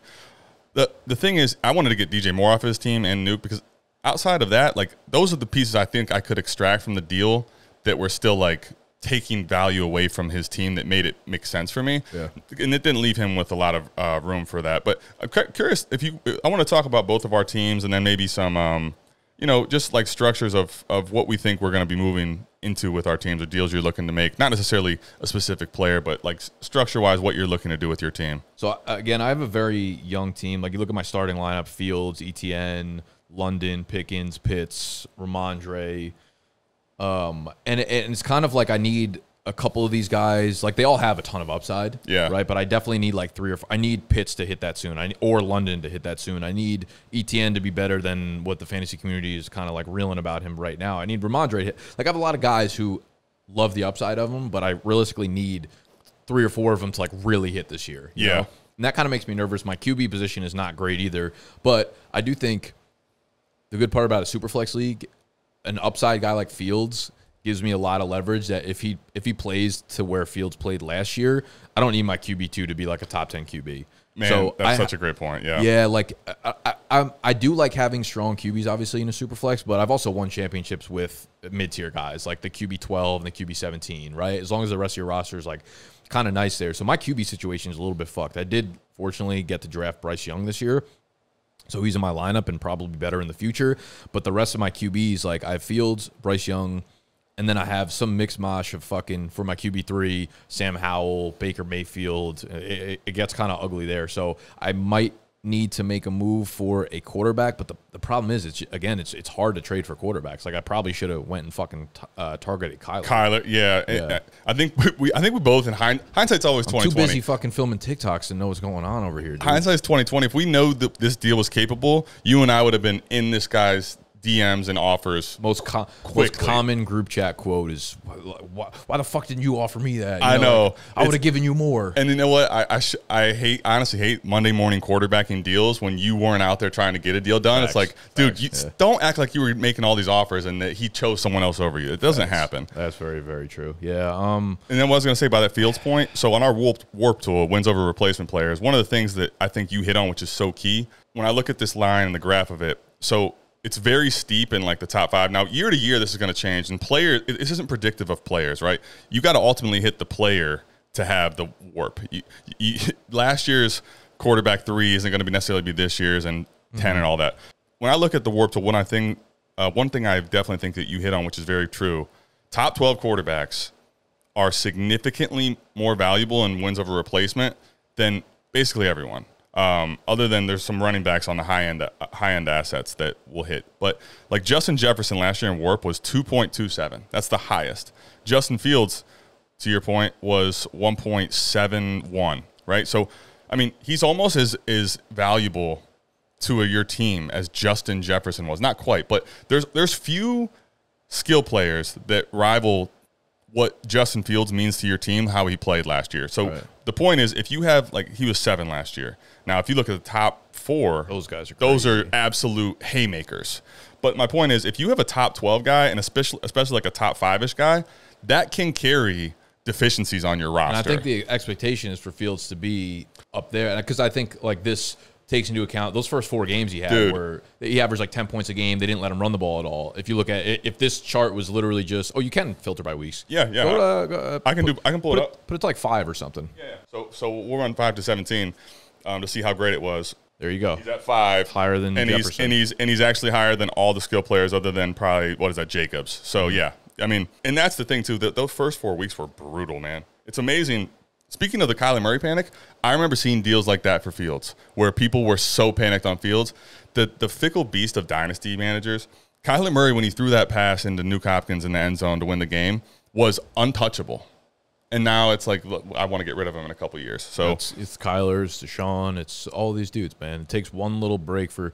The the thing is, I wanted to get DJ Moore off his team and Nuk because outside of that, like those are the pieces I think I could extract from the deal that were still like taking value away from his team that made it make sense for me. Yeah. And it didn't leave him with a lot of uh, room for that. But I'm curious if you, I want to talk about both of our teams and then maybe some, um, you know, just like structures of, of what we think we're going to be moving into with our teams or deals you're looking to make. Not necessarily a specific player, but like structure wise, what you're looking to do with your team. So uh, again, I have a very young team. Like you look at my starting lineup: Fields, ETN, London, Pickens, Pitts, Rhamondre. Um, and, and it's kind of like I need a couple of these guys. Like they all have a ton of upside. Yeah. Right. But I definitely need like three or four. I need Pitts to hit that soon. I or London to hit that soon. I need ETN to be better than what the fantasy community is kind of like reeling about him right now. I need Rhamondre. To hit. Like I have a lot of guys who love the upside of him, but I realistically need three or four of them to like really hit this year. you Yeah. know? And that kind of makes me nervous. My QB position is not great either, but I do think the good part about a super flex league, an upside guy like Fields gives me a lot of leverage that if he if he plays to where Fields played last year, I don't need my QB two to be like a top ten QB. Man, so that's I, such a great point. Yeah. yeah, like I, I, I, I do like having strong QBs, obviously in a super flex, but I've also won championships with mid tier guys like the QB twelve and the QB seventeen. Right, as long as the rest of your roster is like kind of nice there. So my QB situation is a little bit fucked. I did fortunately get to draft Bryce Young this year. So he's in my lineup and probably better in the future. But the rest of my QBs, like I have Fields, Bryce Young, and then I have some mixed mosh of fucking for my QB three, Sam Howell, Baker Mayfield. It, it, gets kind of ugly there. So I might need to make a move for a quarterback. But the, the problem is, it's again, it's it's hard to trade for quarterbacks. Like I probably should have went and fucking t- uh, targeted Kyler. Kyler, yeah, Yeah. I think we, we, I think we both in hind, hindsight's always twenty too busy fucking filming TikToks to know what's going on over here. Dude. Hindsight's twenty twenty. If we know that this deal was capable, you and I would have been in this guy's DMs and offers. most, com- most common group chat quote is, "Why, why the fuck didn't you offer me that?" You I know. like, I would have given you more. And you know what? I I, sh- I hate honestly hate Monday morning quarterbacking deals when you weren't out there trying to get a deal done. Facts. It's like, dude, you don't act like you were making all these offers and that he chose someone else over you. It doesn't happen. That's very, very true. Yeah. Um. And then what I was going to say by that Fields point. So on our warp, warp tool, wins over replacement players. One of the things that I think you hit on, which is so key, when I look at this line and the graph of it, so it's very steep in like the top five. Now year to year, this is going to change, and player this isn't predictive of players, right? You got to ultimately hit the player to have the warp. You, you, last year's quarterback three isn't going to be necessarily be this year's and 10 and all that. When I look at the warp to one I think uh, one thing I definitely think that you hit on, which is very true, top twelve quarterbacks are significantly more valuable in wins over replacement than basically everyone. Um, other than there's some running backs on the high end uh, high end assets that will hit, but like Justin Jefferson last year in WARP was 2.27. That's the highest. Justin Fields, to your point, was 1.71. Right. So, I mean, he's almost as as valuable to a, your team as Justin Jefferson was. Not quite, but there's there's few skill players that rival what Justin Fields means to your team, how he played last year. So Right. the point is, if you have like he was seven last year. Now, if you look at the top four, Those guys are those are absolute haymakers. But my point is, if you have a top twelve guy and especially especially like a top five ish guy, that can carry deficiencies on your roster. And I think the expectation is for Fields to be up there, because I think like this takes into account those first four games he had, Dude. where he averaged like ten points a game. They didn't let him run the ball at all. If you look at it, if this chart was literally just, oh, you can filter by weeks. Yeah, yeah. Go go, uh, I can put- do. I can pull put it it, up. put it to like five or something. Yeah. So so we'll run five to seventeen um, to see how great it was. There you go. He's at five, Higher than and he's and he's and he's actually higher than all the skill players, other than probably what is that Jacobs. So yeah, I mean, and that's the thing too. That those first four weeks were brutal, man. It's amazing. Speaking of the Kyler Murray panic, I remember seeing deals like that for Fields, where people were so panicked on Fields. The the fickle beast of dynasty managers, Kyler Murray, when he threw that pass into Nuk Hopkins in the end zone to win the game, was untouchable. And now it's like, look, I want to get rid of him in a couple years. So It's, it's Kyler's, Deshaun, it's all these dudes, man. It takes one little break for.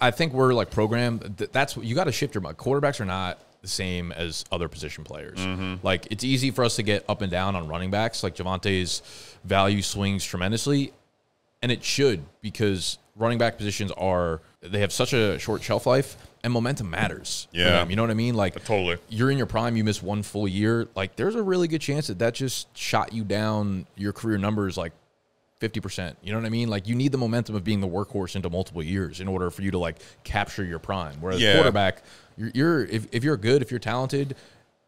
I think we're like programmed. That's you got to shift your mind. Quarterbacks are not the same as other position players. Mm-hmm. Like it's easy for us to get up and down on running backs. Like Javonte's value swings tremendously, and it should because running back positions are they have such a short shelf life and momentum matters. Yeah. you know what I mean. Like uh, Totally. you're in your prime, you miss one full year. Like there's a really good chance that that just shot you down your career numbers like. 50%. You know what I mean? Like you need the momentum of being the workhorse into multiple years in order for you to like capture your prime. Whereas Yeah. quarterback, you're, you're if, if you're good, if you're talented,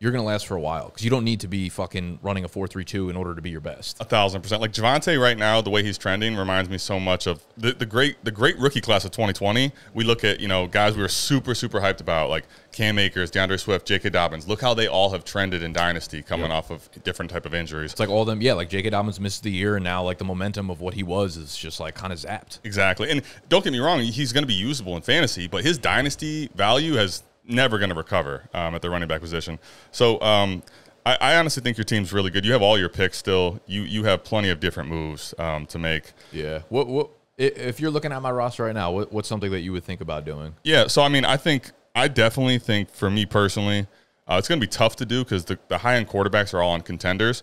you're going to last for a while because you don't need to be fucking running a 4-3-2 in order to be your best. A thousand percent. Like Javonte right now, the way he's trending reminds me so much of the, the great the great rookie class of 2020. We look at you know guys we were super super hyped about like Cam Akers, D'Andre Swift, J.K. Dobbins. Look how they all have trended in dynasty coming off of different type of injuries. It's like all them, yeah, like J.K. Dobbins missed the year and now like the momentum of what he was is just like kind of zapped. Exactly. And don't get me wrong, he's going to be usable in fantasy, but his dynasty value has never going to recover um, at the running back position. So um, I, I honestly think your team's really good. You have all your picks still. You you have plenty of different moves um, to make. Yeah. What what if you're looking at my roster right now, what, what's something that you would think about doing? Yeah, so I mean, I think I definitely think for me personally, uh, it's going to be tough to do because the, the high end quarterbacks are all on contenders.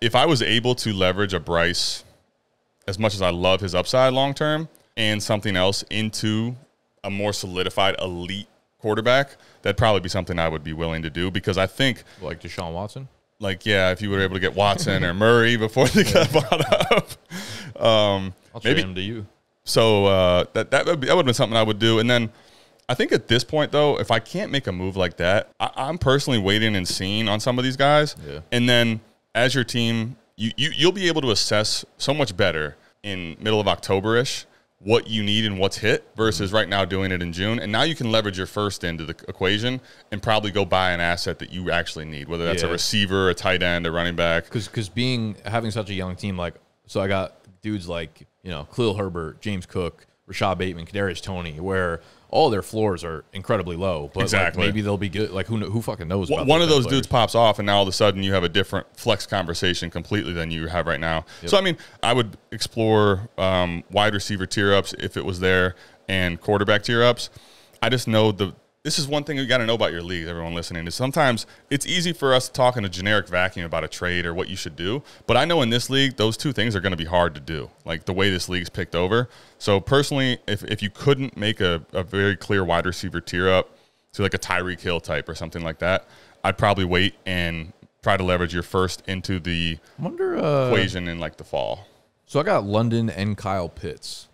If I was able to leverage a Bryce, as much as I love his upside long term, and something else into a more solidified elite quarterback, that'd probably be something I would be willing to do because I think, Like Deshaun Watson? like, yeah, if you were able to get Watson or Murray before they got bought up, um, I'll trade maybe him to you. so uh, that that would be, that would have been something I would do. And then I think at this point though, if I can't make a move like that, I, I'm personally waiting and seeing on some of these guys. Yeah. And then as your team, you, you you'll be able to assess so much better in middle of October ish what you need and what's hit versus mm-hmm. right now doing it in June. And now you can leverage your first into the equation and probably go buy an asset that you actually need, whether that's a receiver, a tight end, a running back. because because being having such a young team like so I got dudes like you know Khalil Herbert, James Cook, Rashod Bateman, Kadarius Toney, where all their floors are incredibly low, but like, Exactly. maybe they'll be good. Like who who fucking knows? One about one of those those dudes pops off, and now all of a sudden you have a different flex conversation completely than you have right now. So, I mean, I would explore um, wide receiver tier ups if it was there and quarterback tier ups. I just know the. This is one thing you got to know about your league, everyone listening, is sometimes it's easy for us to talk in a generic vacuum about a trade or what you should do. But I know in this league, those two things are going to be hard to do, like the way this league's picked over. So, personally, if, if you couldn't make a, a very clear wide receiver tier up, to like a Tyreek Hill type or something like that, I'd probably wait and try to leverage your first into the wonder. Uh, equation in like the fall. so I got London and Kyle Pitts.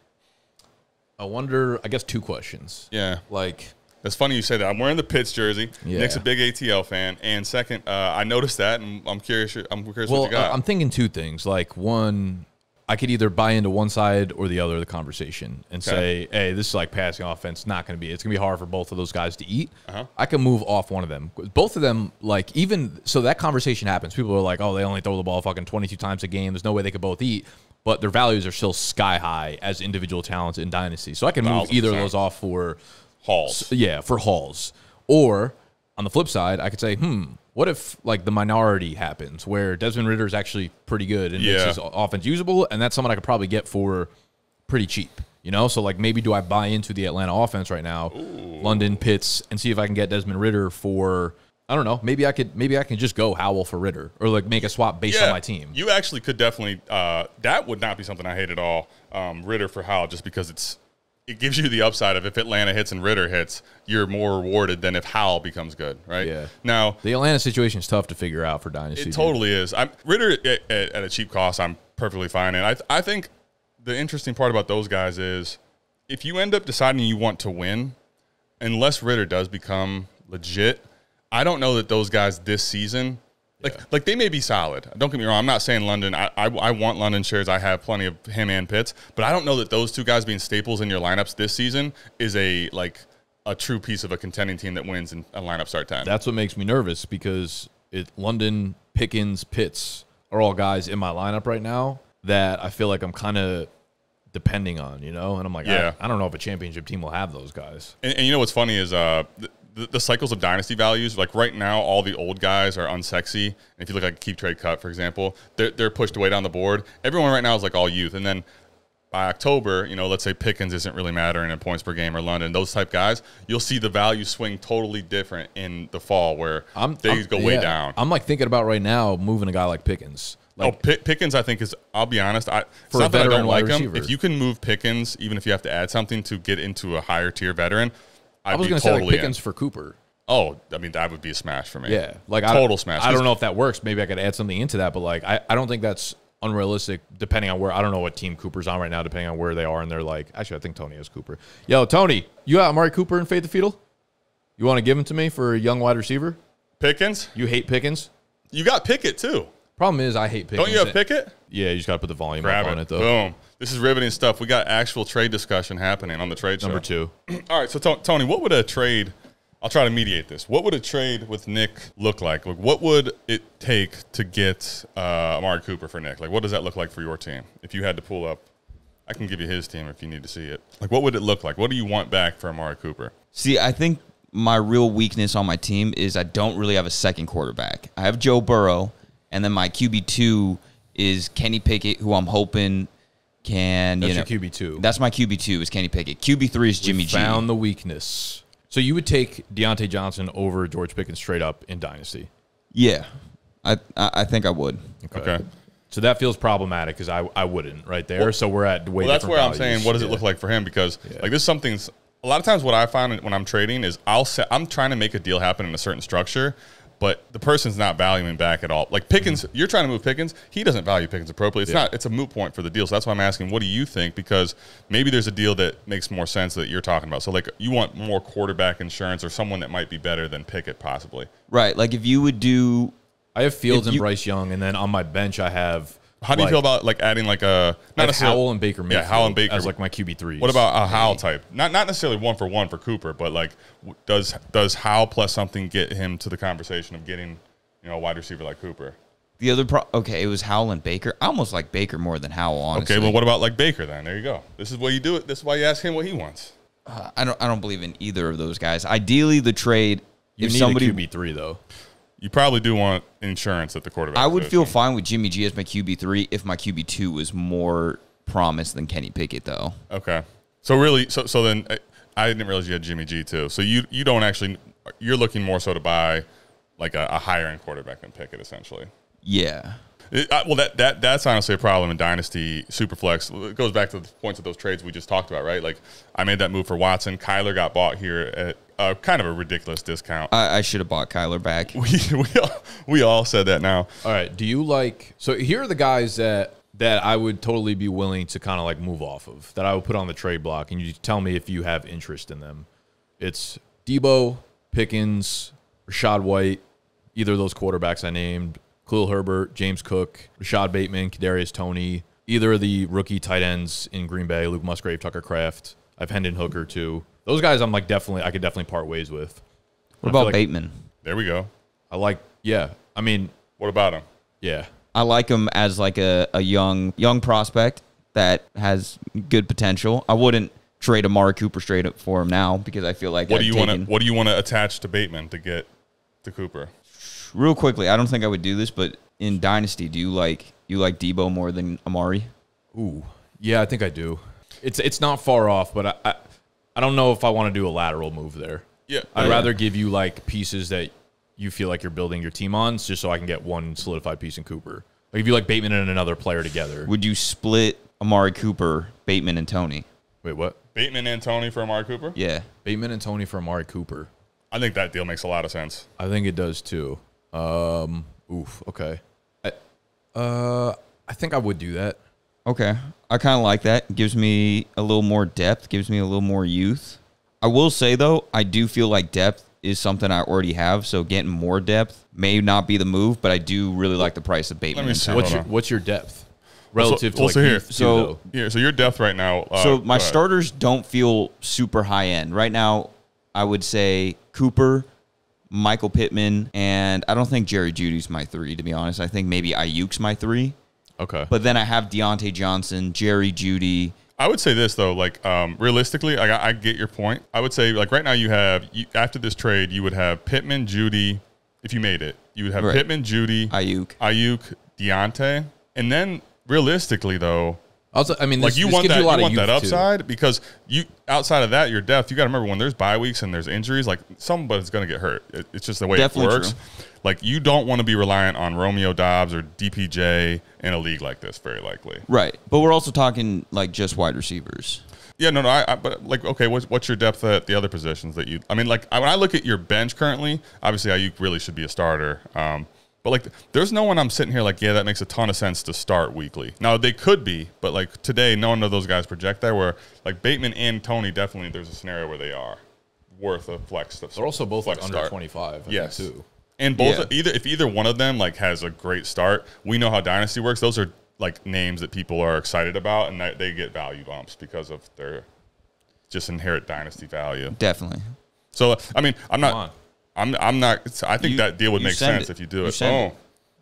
I wonder. I guess two questions. Yeah, Like it's funny you say that. I'm wearing the Pitts jersey. Yeah. Nick's a big ATL fan, and second, uh, I noticed that, and I'm curious. I'm curious Well, what you got. I'm thinking two things. Like one, I could either buy into one side or the other of the conversation and Okay. say, "Hey, this is like passing offense. Not going to be. It's going to be hard for both of those guys to eat." Uh-huh. I can move off one of them. Both of them, like even so, that conversation happens. People are like, "Oh, they only throw the ball fucking 22 times a game. There's no way they could both eat." But their values are still sky high as individual talents in dynasty. So I can move either of those off for Halls. yeah, for halls. Or on the flip side, I could say, hmm, what if like the minority happens where Desmond Ridder is actually pretty good and makes Yeah. his offense usable, and that's someone I could probably get for pretty cheap. You know, so like maybe do I buy into the Atlanta offense right now, London Pitts, and see if I can get Desmond Ridder for I don't know, maybe I could maybe I can just go Howell for Ridder or like make a swap based on my team. You actually could definitely. Uh, that would not be something I hate at all. Um, Ridder for Howell, just because it's it gives you the upside of if Atlanta hits and Ridder hits, you're more rewarded than if Howell becomes good, right? Yeah. Now The Atlanta situation is tough to figure out for dynasty. It dude. totally is. I'm Ridder at, at, at a cheap cost. I'm perfectly fine, and I I think the interesting part about those guys is if you end up deciding you want to win, unless Ridder does become legit, I don't know that those guys this season. Like, like they may be solid. Don't get me wrong. I'm not saying London. I, I, I want London shares. I have plenty of him and Pitts, but I don't know that those two guys being staples in your lineups this season is a like a true piece of a contending team that wins in a lineup start time. That's what makes me nervous because it London, Pickens, Pitts are all guys in my lineup right now that I feel like I'm kind of depending on, you know? And I'm like, Yeah. I, I don't know if a championship team will have those guys. And, and you know what's funny is uh, the, the, the cycles of dynasty values. Like right now, all the old guys are unsexy. And if you look like Keep Trade Cut, for example, they're, they're pushed way down the board. Everyone right now is like all youth. And then by October, you know, let's say Pickens isn't really mattering in points per game or London, those type guys, you'll see the value swing totally different in the fall where I'm they I'm- go way yeah. down. I'm like thinking about right now moving a guy like Pickens. Oh, like, oh, Pick, Pickens, I think is. I'll be honest. I, it's For a not that I veteran don't like him. receiver. If you can move Pickens, even if you have to add something to get into a higher tier veteran, I'd I was going to say totally like in. Pickens for Cooper. Oh, I mean that would be a smash for me. Yeah, like I total don't- smash. I don't know if that works. Maybe I could add something into that, but like I, I don't think that's unrealistic. Depending on where I don't know what team Cooper's on right now. Depending on where they are, and they're like, actually, I think Tony has Cooper. Yo, Tony, you got Amari Cooper and Faith the Fetal? You want to give him to me for a young wide receiver? Pickens. You hate Pickens? You got Pickett too. Problem is, I hate Pickens. Don't you have Pickett? Yeah, you just got to put the volume Grab up it. on it though. Boom. This is riveting stuff. We got actual trade discussion happening on the trade show. Number two. All right, so To- Tony, what would a trade? I'll try to mediate this. What would a trade with Nick look like? Like, what would it take to get uh, Amari Cooper for Nick? Like, what does that look like for your team? If you had to pull up, I can give you his team if you need to see it. Like, what would it look like? What do you want back for Amari Cooper? See, I think my real weakness on my team is I don't really have a second quarterback. I have Joe Burrow, and then my QB two is Kenny Pickett, who I'm hoping can That's you know your QB two. That's my QB two is Kenny Pickett. QB three is Jimmy G. Found the weakness. So you would take Diontae Johnson over George Pickens straight up in Dynasty. Yeah, I I think I would. Okay. So that feels problematic because I, I wouldn't right there. so we're at way Well, that's where I'm saying, what does it look like for him? Because like this is something. A lot of times, what I find when I'm trading is I'll set, I'm trying to make a deal happen in a certain structure, but the person's not valuing back at all. Like Pickens, you're trying to move Pickens. He doesn't value Pickens appropriately. It's Mm-hmm. Yeah. not. It's a moot point for the deal. So that's why I'm asking, what do you think? Because maybe there's a deal that makes more sense that you're talking about. So like you want more quarterback insurance or someone that might be better than Pickett possibly. Right, like if you would do I have Fields If and you- Bryce Young, and then on my bench I have How do you Like- feel about like adding like a not have necessarily Howell and Baker Yeah, Howell and Baker as like my QB three. What about a Howell type? Not not necessarily one for one for Cooper, but like does does Howell plus something get him to the conversation of getting you know a wide receiver like Cooper? The other pro okay, it was Howell and Baker. I almost like Baker more than Howell, honestly. Okay, well, what about like Baker then? There you go. This is what you do it. This is why you ask him what he wants. Uh, I don't I don't believe in either of those guys. Ideally the trade you if need somebody a QB three though. You probably do want insurance at the quarterback. I would feel fine with Jimmy G as my QB three if my QB two was more promise than Kenny Pickett though. Okay. So really, so so then I, I didn't realize you had Jimmy G too. So you you don't actually you're looking more so to buy like a, a higher end quarterback than Pickett essentially. Yeah. It, I, well, that that that's honestly a problem in Dynasty Superflex. It goes back to the points of those trades we just talked about, right? Like I made that move for Watson. Kyler got bought here at uh, kind of a ridiculous discount. I, I should have bought Kyler back. we we all, we all said that now. All right. Do you like? So here are the guys that that I would totally be willing to kind of like move off of that I would put on the trade block, and you tell me if you have interest in them. It's Deebo, Pickens, Rachaad White, either of those quarterbacks I named, Khalil Herbert, James Cook, Rashod Bateman, Kadarius Toney, either of the rookie tight ends in Green Bay, Luke Musgrave, Tucker Kraft. I've Hendon Hooker too. Those guys, I'm like definitely, I could definitely part ways with. What I about like- Bateman? There we go. I like, yeah. I mean, What about him? yeah. I like him as like a, a young young prospect that has good potential. I wouldn't trade Amari Cooper straight up for him now because I feel like What I've do you want to What do you want to attach to Bateman to get to Cooper? Real quickly. I don't think I would do this, but in Dynasty, do you like you like Deebo more than Amari? Ooh, yeah, I think I do. It's it's not far off, but I I, I don't know if I want to do a lateral move there. Yeah, I'd yeah. rather give you like pieces that you feel like you're building your team on, just so I can get one solidified piece in Cooper. Like if you like Bateman and another player together. Would you split Amari Cooper, Bateman, and Toney? Wait, what? Bateman and Toney for Amari Cooper. Yeah. Bateman and Toney for Amari Cooper. I think that deal makes a lot of sense. I think it does too. Um, oof. Okay. I, uh, I think I would do that. Okay. I kind of like that. Gives me a little more depth, gives me a little more youth. I will say, though, I do feel like depth is something I already have. So getting more depth may not be the move, but I do really like the price of Bateman. me see. What's your. What's your depth relative to well, like so here- youth, too, so- though? Yeah, so your depth right now. Uh, so my starters don't feel super high end. Right now, I would say Cooper, Michael Pittman, and I don't think Jerry Jeudy's my three, to be honest. I think maybe Aiyuk's my three. Okay. But then I have Diontae Johnson, Jerry Jeudy. I would say this though, like um, realistically, I, I get your point. I would say like right now you have you, after this trade you would have Pittman, Jeudy. If you made it, you would have Right. Pittman, Jeudy, Aiyuk. Aiyuk, Diontae, and then realistically though, Also, I mean, like you this want gives that you you, a lot of want that youth, too. upside because you outside of that your depth. You got to remember when there's bye weeks and there's injuries, like somebody's going to get hurt. It, it's just the way Definitely it works. true. Like you don't want to be reliant on Romeo Doubs or DPJ in a league like this. Very likely. Right. But we're also talking like just wide receivers. Yeah, no, no. I, I but like, okay, what's what's your depth at the other positions that you? I mean, like, I, when I look at your bench currently, obviously Aiyuk really should be a starter. Um, but like, there's no one I'm sitting here like, yeah, that makes a ton of sense to start weekly. Now they could be, but like today, no one of those guys project there. Where like Bateman and Toney, definitely, there's a scenario where they are worth a flex. They're also both like under start. 25. I Yes. Think, too. And both Yeah. either if either one of them like has a great start, we know how dynasty works. Those are like names that people are excited about, and that they get value bumps because of their just inherent dynasty value. Definitely. So I mean, I'm Come on. Not, I'm I'm not. I think You- that deal would make sense it. if you do You it. send it.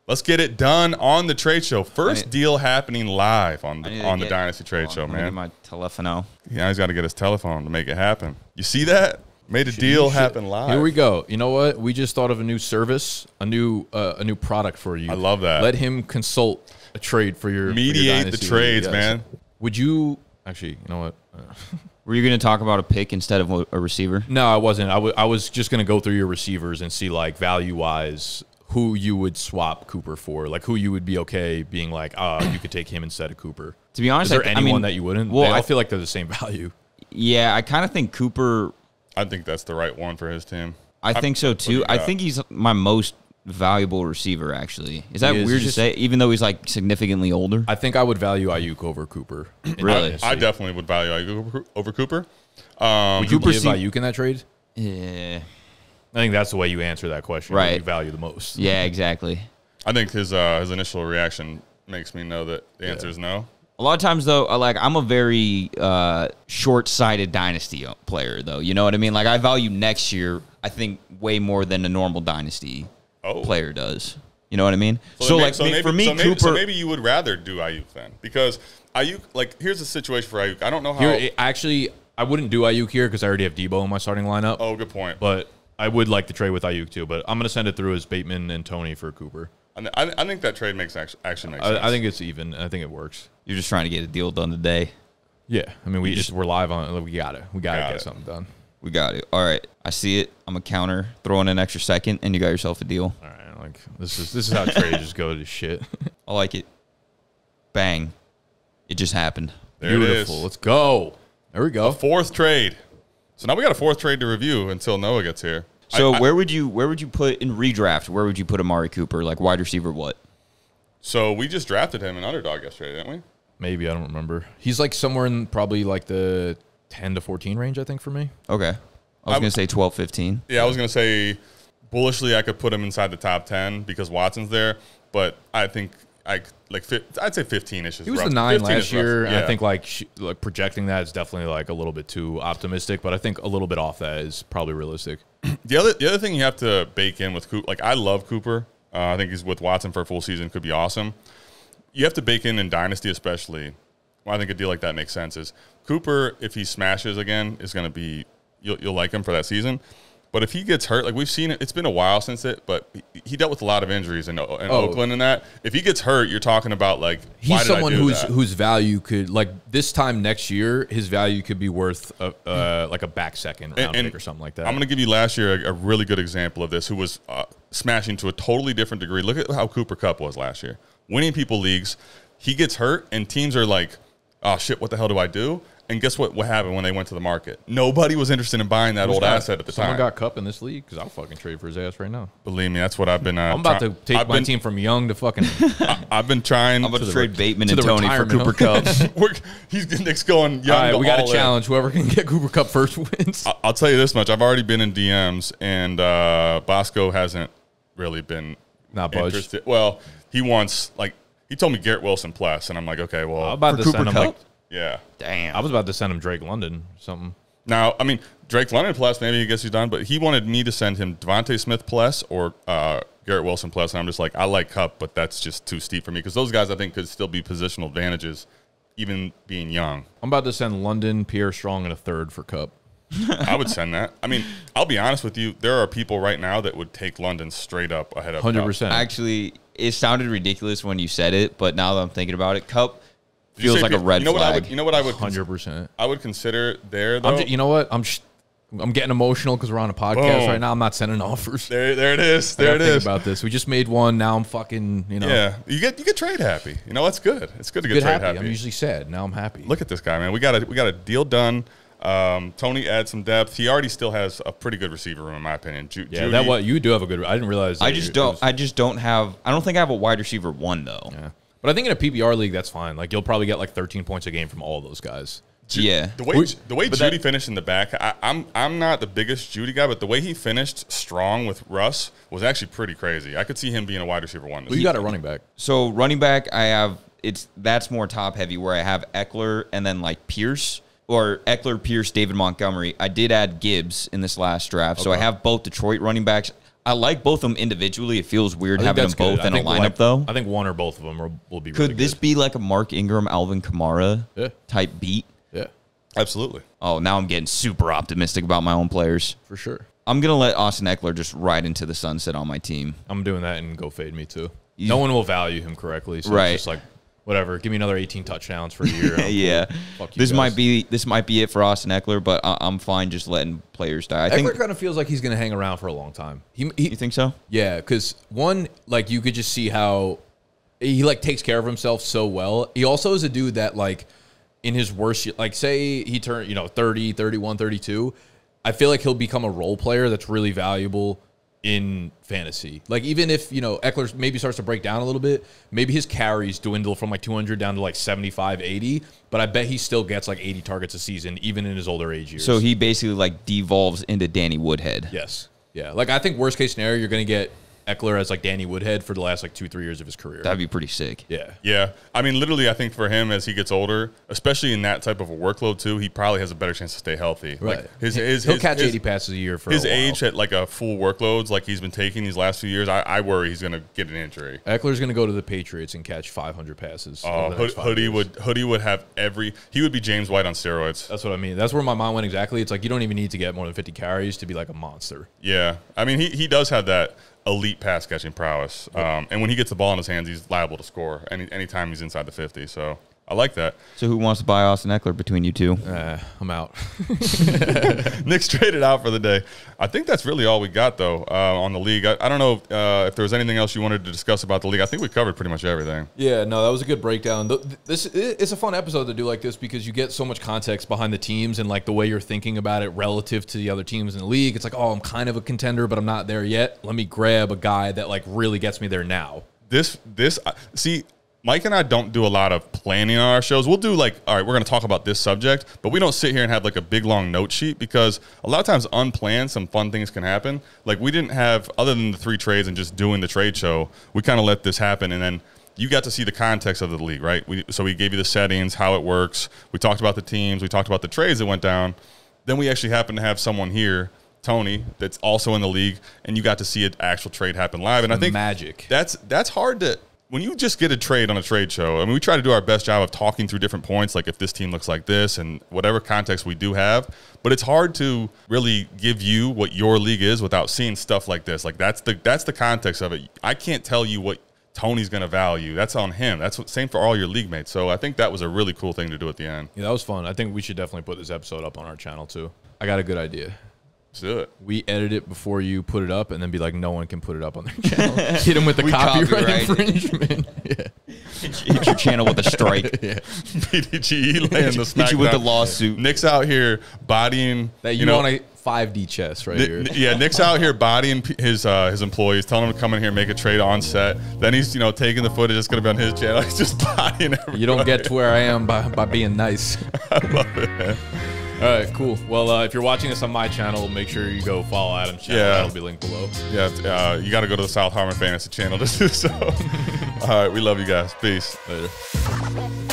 Let's get it done on the trade show. First need- deal happening live on the on the get- dynasty trade hold show, on, let me get man. my telephone. Yeah, he's got to get his telephone to make it happen. You see that? Made a deal happen live. Here we go. You know what? We just thought of a new service, a new uh, a new product for you. I love that. Let him consult a trade for your for your Mediate the trades, man. Would you actually? You know what? Were you going to talk about a pick instead of a a receiver? no, I wasn't. I was just gonna go through your receivers and see like value wise who you would swap Cooper for, like who you would be okay being like, ah, you could take him instead of Cooper. To be honest, Is there I, I anyone mean, that you wouldn't? Well, They I, feel like they're the same value. yeah, I kind of think Cooper. I think that's the right one for his team. I think so too. I think he's my most valuable receiver. Actually, is that weird He's to say? Even though he's like significantly older. I think I would value Aiyuk over Cooper. Really? dynasty. I definitely would value Aiyuk over- over Cooper. Um, Would you Cooper give seem- Aiyuk in that trade? yeah. I think that's the way you answer that question. Right. You value the most. Yeah. Exactly. I think his uh, his initial reaction makes me know that the answer is no. A lot of times, though, I like I'm a very uh, short-sighted dynasty player, though. You know what I mean? Like I value next year, I think, way more than a normal dynasty Oh. player does. You know what I mean? So, So, may- like so me- maybe, for me, so maybe, Cooper. so maybe you would rather do Aiyuk then, because Aiyuk, like, here's the situation for Aiyuk. I don't know how. Here, actually, I wouldn't do Aiyuk here because I already have Deebo in my starting lineup. oh, good point. But I would like to trade with Aiyuk too. But I'm going to send it through as Bateman and Toney for Cooper. I, I, I think that trade makes actually, actually makes sense. I, I think it's even. I think it works. You're just trying to get a deal done today. Yeah, I mean we just, we're live on. It. We got it. We got to Got get it. something done. We got it. All right, I see it. I'm a counter, throw in an extra second, and you got yourself a deal. All right, like this is this is how trades just go to shit. I like it. Bang! It just happened. there Beautiful. is. Let's go. There we go. Fourth trade. So now we got a fourth trade to review until Noah gets here. So I- I- where would you where would you put in redraft? Where would you put Amari Cooper? Like wide receiver? What? so we just drafted him in underdog yesterday, didn't we? Maybe I don't remember. He's like somewhere in probably like the 10 to 14 range. I think for me. Okay, I was gonna say 12, 15. Yeah, I was gonna say bullishly I could put him inside the top ten because Watson's there, but I think I like I'd say fifteen ish. He was the nine last year, and I think like like projecting that is definitely like a little bit too optimistic. But I think a little bit off that is probably realistic. the other the other thing you have to bake in with Cooper, like I love Cooper. Uh, I think he's with Watson for a full season could be awesome. You have to bake in in dynasty, especially. Well, I think a deal like that makes sense. Is Cooper if he smashes again is going to be you'll, you'll like him for that season. But if he gets hurt, like we've seen it, it's been a while since it, but he, dealt with a lot of injuries in, in Oh. Oakland and that. If he gets hurt, you're talking about like He's someone whose that? whose value could like this time next year, his value could be worth a, uh, like a back second round pick or something like that. I'm going to give you last year a, a really good example of this, who was uh, smashing to a totally different degree. Look at how Cooper Kupp was last year, winning people leagues. He gets hurt, and teams are like, "Oh shit, what the hell do I do?" And guess what? What happened when they went to the market? Nobody was interested in buying that Who's old got- asset at the someone time. got Kupp in this league because I'll fucking trade for his ass right now. Believe me, that's what I've been. Uh, I'm about try- to take I've my been, team from young to fucking. I've been trying. I'm about to the trade re- Bateman to and the Toney for retirement Cooper home. Kupp. We're, he's Nick's going young. All right, to we got all a in. challenge. Whoever can get Cooper Kupp first wins. I- I'll tell you this much: I've already been in DMs, and uh, Bosco hasn't really been Not budged. interested. Well, he wants like he told me Garrett Wilson plus, and I'm like, okay, well, I'm about For to Cooper send him Kupp? like. Yeah. Damn. I was about to send him Drake London or something. Now, I mean, Drake London plus, maybe he gets he's done, but he wanted me to send him DeVonta Smith plus or uh, Garrett Wilson plus, and I'm just like, I like Kupp, but that's just too steep for me because those guys I think could still be positional advantages, even being young. I'm about to send London, Pierre Strong, and a third for Kupp. I would send that. I mean, I'll be honest with you, there are people right now that would take London straight up ahead of Hundred Kupp. percent. Actually, it sounded ridiculous when you said it, but now that I'm thinking about it, Kupp Did you feels like a red you know What I flag. would, you know what I would? Hundred percent. I would consider there though. I'm. Just, you know what? I'm. Sh- I'm getting emotional because we're on a podcast Boom. right now. I'm not sending offers. there, there it is. There gotta it think is. About this, we just made one. Now I'm fucking. You know. Yeah, you get you get trade happy. You know that's good. It's good to get Good trade happy. happy. I'm usually sad. Now I'm happy. Look at this guy, man. We got a we got a deal done. Um, Tony adds some depth. He already still has a pretty good receiver room, in my opinion. Ju- Yeah, Jeudy- that what you do have a good. I didn't realize. I just it don't. was- I just don't have. I don't think I have a wide receiver one though. yeah. But I think in a PPR league, that's fine. Like you'll probably get like 13 points a game from all those guys. Yeah. The way the way but Jeudy that- finished in the back, I, I'm I'm not the biggest Jeudy guy, but the way he finished strong with Russ was actually pretty crazy. I could see him being a wide receiver one. this Well, you got a running back. So running back, I have it's that's more top heavy where I have Ekeler and then like Pierce or Ekeler, Pierce, David Montgomery. I did add Gibbs in this last draft, so I have both Detroit running backs. I like both of them individually. It feels weird having them that's good. both in a lineup like, though. I think one or both of them are, will be. Could really this good. be like a Mark Ingram, Alvin Kamara Yeah. type beat? Yeah, Absolutely. Oh, now I'm getting super optimistic about my own players. for sure. I'm gonna let Austin Ekeler just ride into the sunset on my team. I'm doing that and go fade me too. You- no one will value him correctly. So Right. It's just like whatever. Give me another 18 touchdowns for a year. yeah, cool. Fuck you this guys. might be this might be it for Austin Ekeler, but I, I'm fine just letting players die. I think Ekeler kind of feels like he's going to hang around for a long time. He, he you think so. Yeah, because one, like you could just see how he like takes care of himself so well. He also is a dude that like in his worst, like say he turned, you know, 30, 31, 32, I feel like he'll become a role player that's really valuable in fantasy. Like even if, you know, Ekeler maybe starts to break down a little bit, maybe his carries dwindle from like 200 down to like 75, 80, but I bet he still gets like 80 targets a season even in his older age years. So he basically like devolves into Danny Woodhead. Yes. Yeah. Like I think worst case scenario, you're going to get Ekeler as like Danny Woodhead for the last like two three years of his career. That'd be pretty sick. yeah. Yeah, I mean, literally, I think for him as he gets older, especially in that type of a workload too, he probably has a better chance to stay healthy. Right. Like his, his, He'll his- catch his- 80 passes a year for his a while. age at like a full workloads like he's been taking these last few years. I, I worry he's going to get an injury. Ekeler's going to go to the Patriots and catch 500 passes. Uh, Hood, Hoodie years. would Hoodie would have every. He would be James White on steroids. That's what I mean. That's where my mind went exactly. It's like you don't even need to get more than 50 carries to be like a monster. Yeah, I mean he, he does have that elite pass catching prowess, um, and when he gets the ball in his hands, he's liable to score any anytime he's inside the fifty. So I like that. So who wants to buy Austin Ekeler between you two? Uh, I'm out. Nick's traded out for the day. I think that's really all we got though uh, on the league. I, I don't know uh, if there was anything else you wanted to discuss about the league. I think we covered pretty much everything. Yeah, no, that was a good breakdown. Th- This it's a fun episode to do like this because you get so much context behind the teams and like the way you're thinking about it relative to the other teams in the league. It's like, oh, I'm kind of a contender, but I'm not there yet. Let me grab a guy that like really gets me there now. this this uh, see Mike and I don't do a lot of planning on our shows. We'll do like, all right, we're going to talk about this subject, but we don't sit here and have like a big long note sheet because a lot of times unplanned, some fun things can happen. Like we didn't have, other than the three trades and just doing the trade show, we kind of let this happen, and then you got to see the context of the league, right? We, so we gave you the settings, how it works. We talked about the teams. We talked about the trades that went down. Then we actually happened to have someone here. Tony, that's also in the league, and you got to see an actual trade happen live. And I think Magic. that's that's hard to when you just get a trade on a trade show. I mean, we try to do our best job of talking through different points, like if this team looks like this and whatever context we do have. But it's hard to really give you what your league is without seeing stuff like this. Like that's the that's the context of it. I can't tell you what Tony's going to value. That's on him. That's what, same for all your league mates. So I think that was a really cool thing to do at the end. Yeah, that was fun. I think we should definitely put this episode up on our channel too. I got a good idea. Let's do it. We edit it before you put it up, and then be like, no one can put it up on their channel. Hit them with the We copyright, copyright. infringement. yeah. Hit your channel with a strike. BDGE laying the Hit you with the smackdown. lawsuit. Nick's out here bodying That you, know, want a 5D chess right Ni- here. Ni- yeah, Nick's out here bodying p- his uh, his employees, telling them to come in here and make a trade on set. Then he's you know taking the footage that's going to be on his channel. He's just bodying everybody. You don't get to where I am by, by being nice. I love it, man. All right, cool. Well, uh, if you're watching this on my channel, make sure you go follow Adam's channel. Yeah. That'll be linked below. Yeah, uh, you got to go to the South Harmon Fantasy channel to do so. All right, we love you guys. Peace. Later.